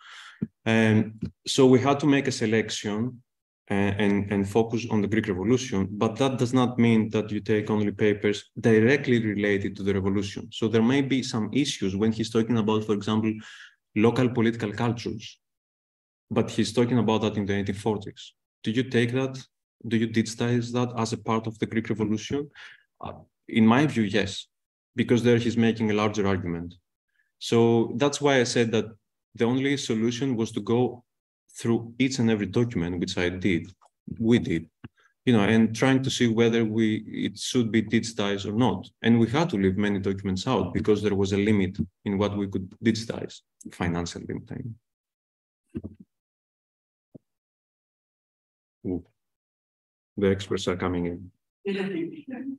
And so we had to make a selection uh, and, and focus on the Greek Revolution, but that does not mean that you take only papers directly related to the revolution. So there may be some issues when he's talking about, for example, local political cultures but he's talking about that in the 1840s. Do you take that? Do you digitize that as a part of the Greek Revolution? Uh, in my view, yes, because there he's making a larger argument. So that's why I said that the only solution was to go through each and every document, which I did, we did, you know, and trying to see whether we it should be digitized or not. And we had to leave many documents out because there was a limit in what we could digitize, financial limit. The experts are coming in.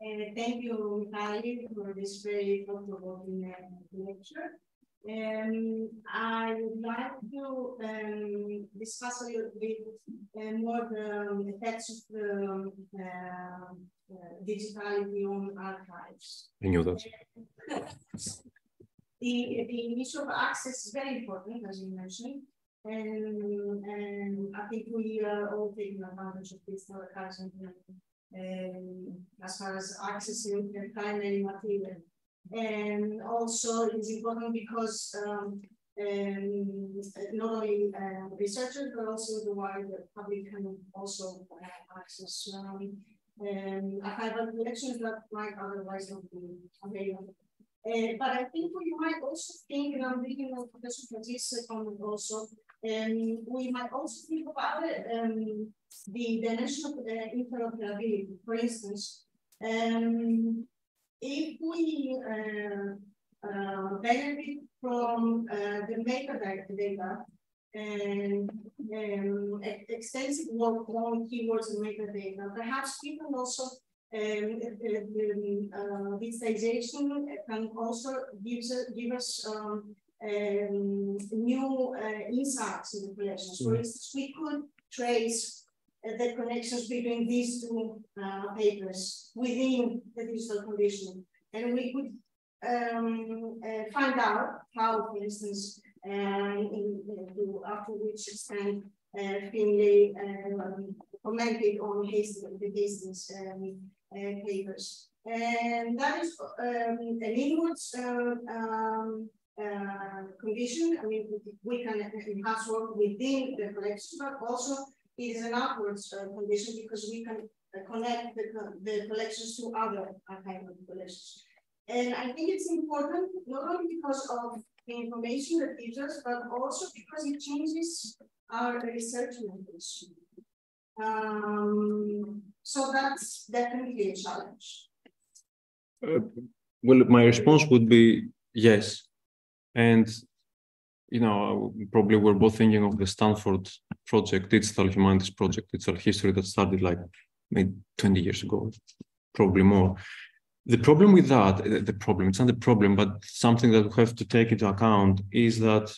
And thank you, Michali, for this very thought-provoking lecture. Um, I would like to um, discuss a little bit uh, more the effects of the uh, uh, digitality on archives. I knew that. the, the issue of access is very important, as you mentioned. And, and I think we are all taking advantage of this and, um, as far as accessing the primary material. And also it is important because um, um, not only uh, researchers, but also the wider public can also have access um, um, archival collections that might otherwise not be available. Uh, but I think we might also think, and I'm reading of Professor Fragis's comment also, um, we might also think about um, the dimension of uh, interoperability. For instance, um, if we uh, uh, benefit from uh, the metadata and um, extensive work on keywords and metadata, perhaps we can also um, the, the uh, digitization can also give, give us um, um, new uh, insights in the collections. For mm. instance, we could trace uh, the connections between these two uh, papers within the digital condition. And we could um, uh, find out how, for instance, um, in, after which extent uh, Finlay um, commented on Hastings, the Hastings um, uh, papers. And that is um, an inwards um, uh, condition. I mean, we can enhance work within the collection, but also it is an outwards uh, condition because we can uh, connect the, the collections to other archival collections. And I think it's important not only because of the information that gives us, but also because it changes our research methods. Um, so that's definitely a challenge. Uh, well, my response would be yes. And, you know, probably we're both thinking of the Stanford project, Digital Humanities Project, digital history that started like maybe 20 years ago, probably more. The problem with that, the problem, it's not a problem, but something that we have to take into account is that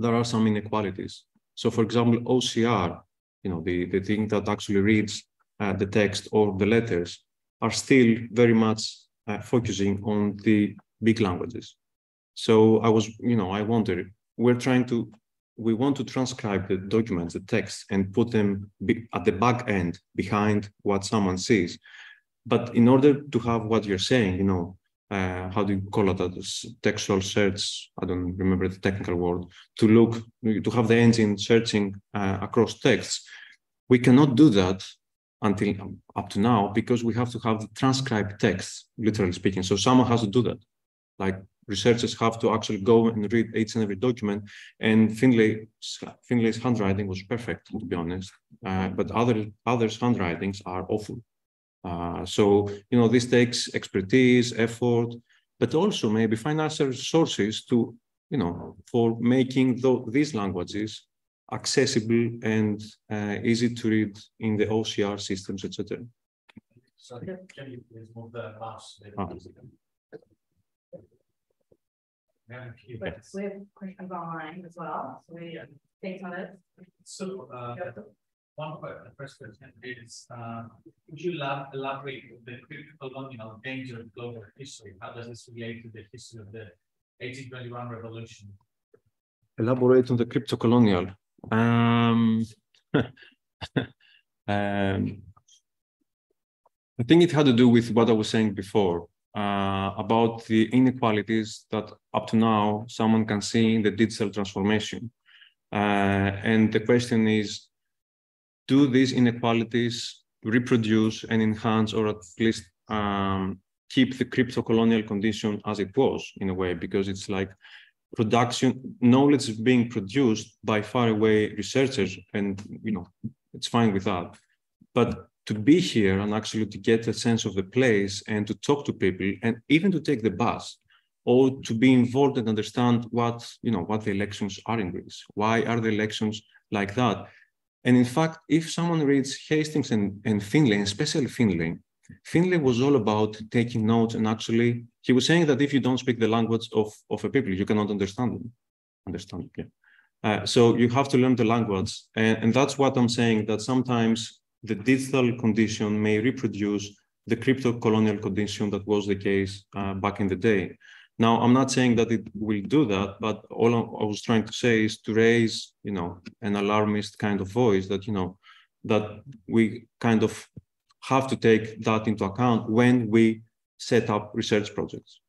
there are some inequalities. So for example, OCR, you know, the, the thing that actually reads uh, the text or the letters are still very much uh, focusing on the big languages. So I was, you know, I wonder, we're trying to, we want to transcribe the documents, the text, and put them at the back end behind what someone sees. But in order to have what you're saying, you know, uh, how do you call it, a textual search, I don't remember the technical word, to look, to have the engine searching uh, across texts, we cannot do that until up to now because we have to have the transcribed text, literally speaking. So someone has to do that. Like researchers have to actually go and read each and every document. And Finlay, Finlay's handwriting was perfect, to be honest. Uh, but other others' handwritings are awful. Uh, so you know this takes expertise, effort, but also maybe financial resources to you know for making these languages accessible and uh, easy to read in the OCR systems, etc. Sorry, can you please move the mouse? Ah. We have questions online as well, so we think on it. So, uh, one first question is, uh, could you elaborate the crypto-colonial danger of global history? How does this relate to the history of the 1821 revolution? Elaborate on the crypto-colonial. Um, um, I think it had to do with what I was saying before uh, about the inequalities that up to now someone can see in the digital transformation. Uh, and the question is, do these inequalities reproduce and enhance or at least um, keep the crypto colonial condition as it was in a way, because it's like production knowledge is being produced by far away researchers and you know it's fine with that but to be here and actually to get a sense of the place and to talk to people and even to take the bus or to be involved and understand what you know what the elections are in greece why are the elections like that and in fact if someone reads hastings and, and finlay especially finlay Finlay was all about taking notes and actually, he was saying that if you don't speak the language of, of a people, you cannot understand them. Understand, yeah. Uh, so you have to learn the language. And, and that's what I'm saying, that sometimes the digital condition may reproduce the crypto colonial condition that was the case uh, back in the day. Now, I'm not saying that it will do that, but all I was trying to say is to raise, you know, an alarmist kind of voice that, you know, that we kind of have to take that into account when we set up research projects.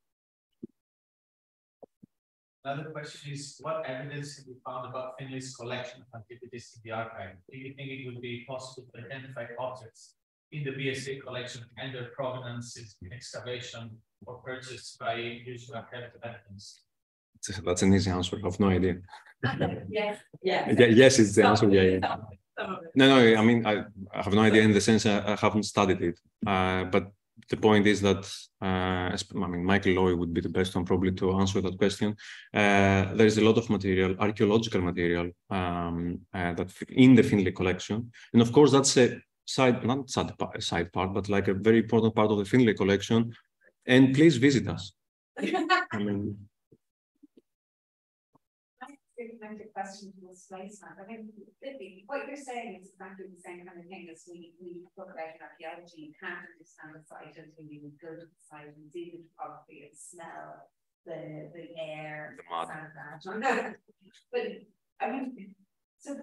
Another question is, what evidence have you found about Finlay's collection of antiquities in the archive? Do you think it would be possible to identify objects in the BSA collection and their provenance in excavation or purchased by using archival evidence? That's an easy answer. I have no idea. Yes. Yeah. yeah yes, it's the answer. Yeah, yeah. No, no. I mean, I, I have no idea in the sense I, I haven't studied it. Uh, but the point is that uh, I mean, Michael Loy would be the best one probably to answer that question. Uh, there is a lot of material, archaeological material, um, uh, that in the Finlay collection, and of course that's a side, not side, side part, but like a very important part of the Finlay collection. And please visit us. I mean, connected question to this placement. I mean, what you're saying is exactly the same kind of thing as we, we talk about in archaeology. You can't understand the site until you go to the site and see the topography and smell the, the air, the that. but I mean, so,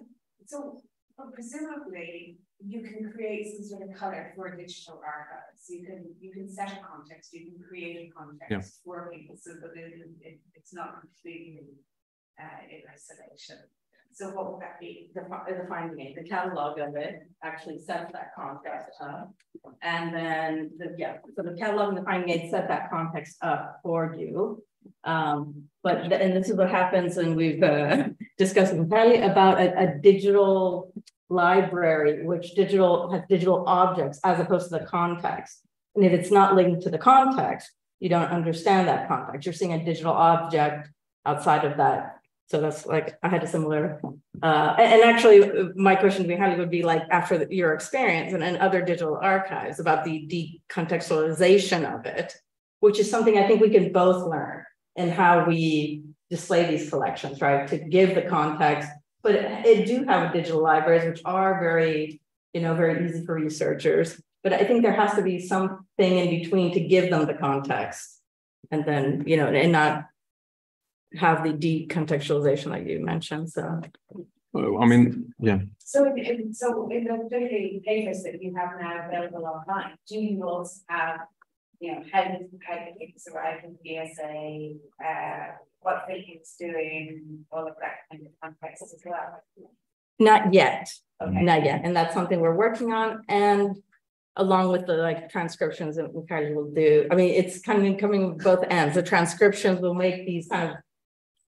so but presumably you can create some sort of color for a digital archives. You can you can set a context, you can create a context yeah. for people so that it, it, it's not completely uh, in isolation. So what would that be? The, the finding aid, the catalog of it actually sets that context up. And then the, yeah, so the catalog and the finding aid set that context up for you. Um, but, the, and this is what happens and we've uh, discussed Kelly about a, a digital library, which digital has digital objects as opposed to the context. And if it's not linked to the context, you don't understand that context. You're seeing a digital object outside of that so that's like, I had a similar, uh, and, actually my question to be would be like, after the, your experience and, and other digital archives about the decontextualization of it, which is something I think we can both learn in how we display these collections, right? To give the context, but it, it do have digital libraries, which are very, you know, very easy for researchers. But I think there has to be something in between to give them the context and then, you know, and not have the decontextualization like you mentioned. So, I mean, yeah. So, in, so in the 50 papers that you have now available online, do you also have, you know, how did how did it arrive in BSA, uh, what it's doing, all of that kind of context as well? Not yet. Okay. Not yet. And that's something we're working on. And along with the like transcriptions that Carly will do. I mean, it's kind of coming both ends. The transcriptions will make these kind of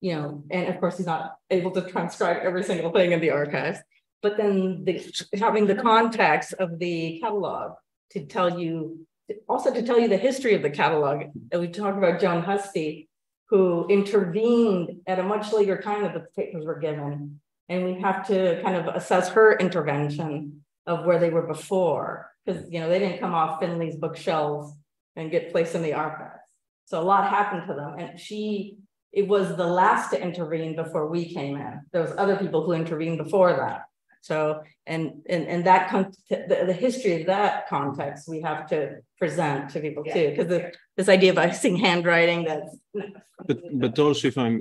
you know, and of course he's not able to transcribe every single thing in the archives, but then the, having the context of the catalog to tell you, also to tell you the history of the catalog. And we talked about Joan Hussey, who intervened at a much later time that the papers were given. And we have to kind of assess her intervention of where they were before, because you know they didn't come off Finlay's bookshelves and get placed in the archives. So a lot happened to them. And she it was the last to intervene before we came in. There was other people who intervened before that. So, and and and that the, the history of that context we have to present to people yeah. too, because this idea of seeing handwriting that's. But but also, if I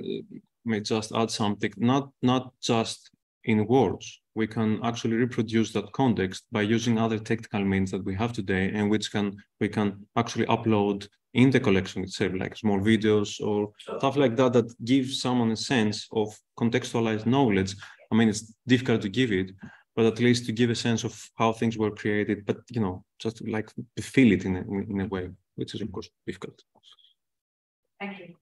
may just add something, not not just in words, we can actually reproduce that context by using other technical means that we have today, and which can we can actually upload in the collection itself, like small videos or stuff like that, that gives someone a sense of contextualized knowledge. I mean, it's difficult to give it, but at least to give a sense of how things were created, but, you know, just like to feel it in a, in a way, which is, of course, difficult. Thank you.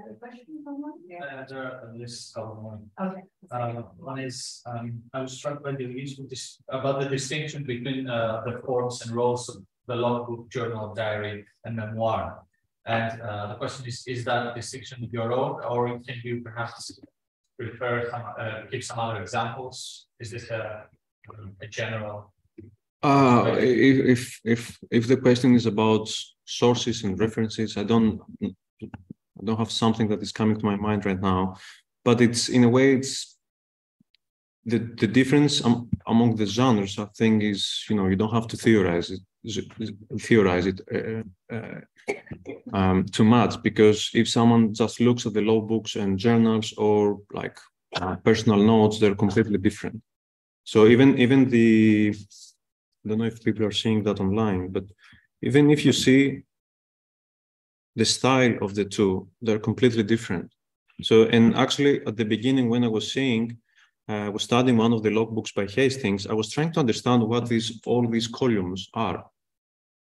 Uh, there are at least a couple more. Okay. Uh, one is um, I was struck by the use about the distinction between uh, the forms and roles of the logbook, journal, diary, and memoir. And uh, the question is, is that distinction your own, or can you perhaps refer some, uh, give some other examples? Is this a, a general Uh, if if if the question is about sources and references, I don't I don't have something that is coming to my mind right now, but it's in a way it's the the difference among the genres. I think is you know you don't have to theorize it theorize it uh, uh, um, too much because if someone just looks at the logbooks and journals or like uh, personal notes, they're completely different. So even even the I don't know if people are seeing that online, but even if you see the style of the two, they're completely different. So, and actually at the beginning when I was seeing, uh, I was studying one of the logbooks by Hastings, I was trying to understand what these all these columns are.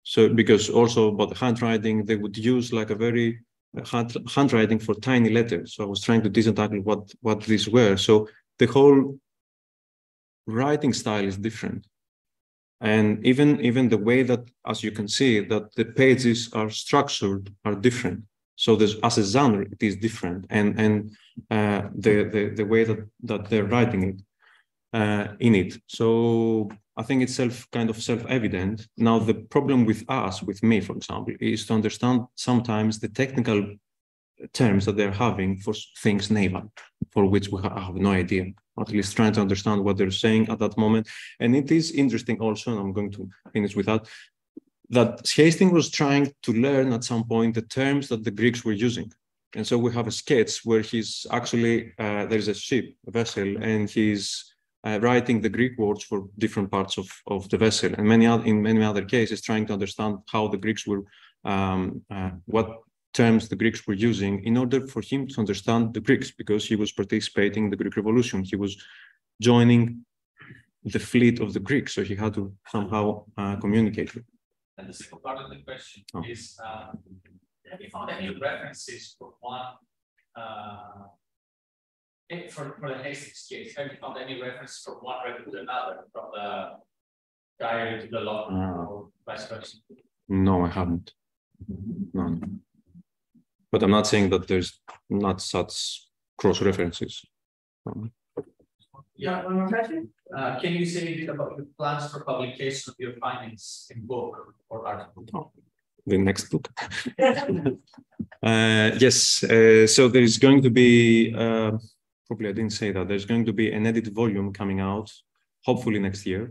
So, because also about the handwriting, they would use like a very uh, hand, handwriting for tiny letters. So I was trying to disentangle what, what these were. So the whole writing style is different and even even the way that as you can see that the pages are structured are different so there's as a genre it is different. And and uh, the, the the way that that they're writing it uh, in it. So i think it's self kind of self-evident. Now the problem with us with me for example is to understand sometimes the technical terms that they're having for things naval, for which we have no idea, at least trying to understand what they're saying at that moment. And it is interesting also, and I'm going to finish with that, that Hastings was trying to learn at some point the terms that the Greeks were using. And so we have a sketch where he's actually, uh, there's a ship, a vessel, and he's uh, writing the Greek words for different parts of, of the vessel. And many other, in many other cases, trying to understand how the Greeks were, um, uh, what terms the Greeks were using in order for him to understand the Greeks because he was participating in the Greek Revolution. He was joining the fleet of the Greeks, so he had to somehow uh, communicate. And the second part of the question oh. is, uh, have you found any references for one, uh, for, for the Hastings case, have you found any reference from one record to another, from the diary to the law, uh, or vice versa? No, I haven't. No. But I'm not saying that there's not such cross references. Yeah, one more question. Uh, can you say anything about your plans for publication of your findings in book or article? Oh, the next book. uh, yes, uh, so there is going to be, uh, probably I didn't say that, there's going to be an edit volume coming out, hopefully next year,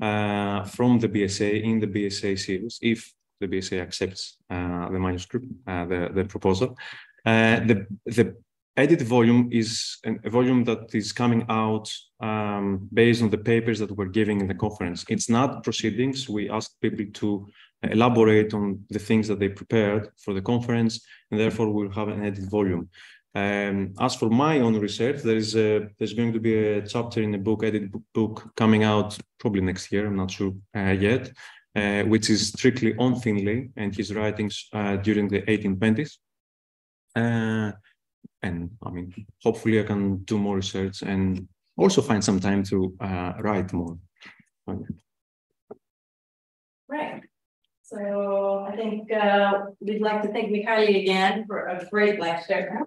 uh, from the BSA in the BSA series, if the BSA accepts uh, the manuscript, the, the proposal. The, the edit volume is a volume that is coming out um, based on the papers that we're giving in the conference. It's not proceedings. We ask people to elaborate on the things that they prepared for the conference, and therefore we'll have an edit volume. Um, as for my own research, there is a, there's going to be a chapter in a book, edit book, coming out probably next year. I'm not sure uh, yet, uh, which is strictly on Finlay and his writings uh, during the 1820s. And I mean, hopefully I can do more research and also find some time to uh, write more. Right. So I think uh, we'd like to thank Michali again for a great lecture.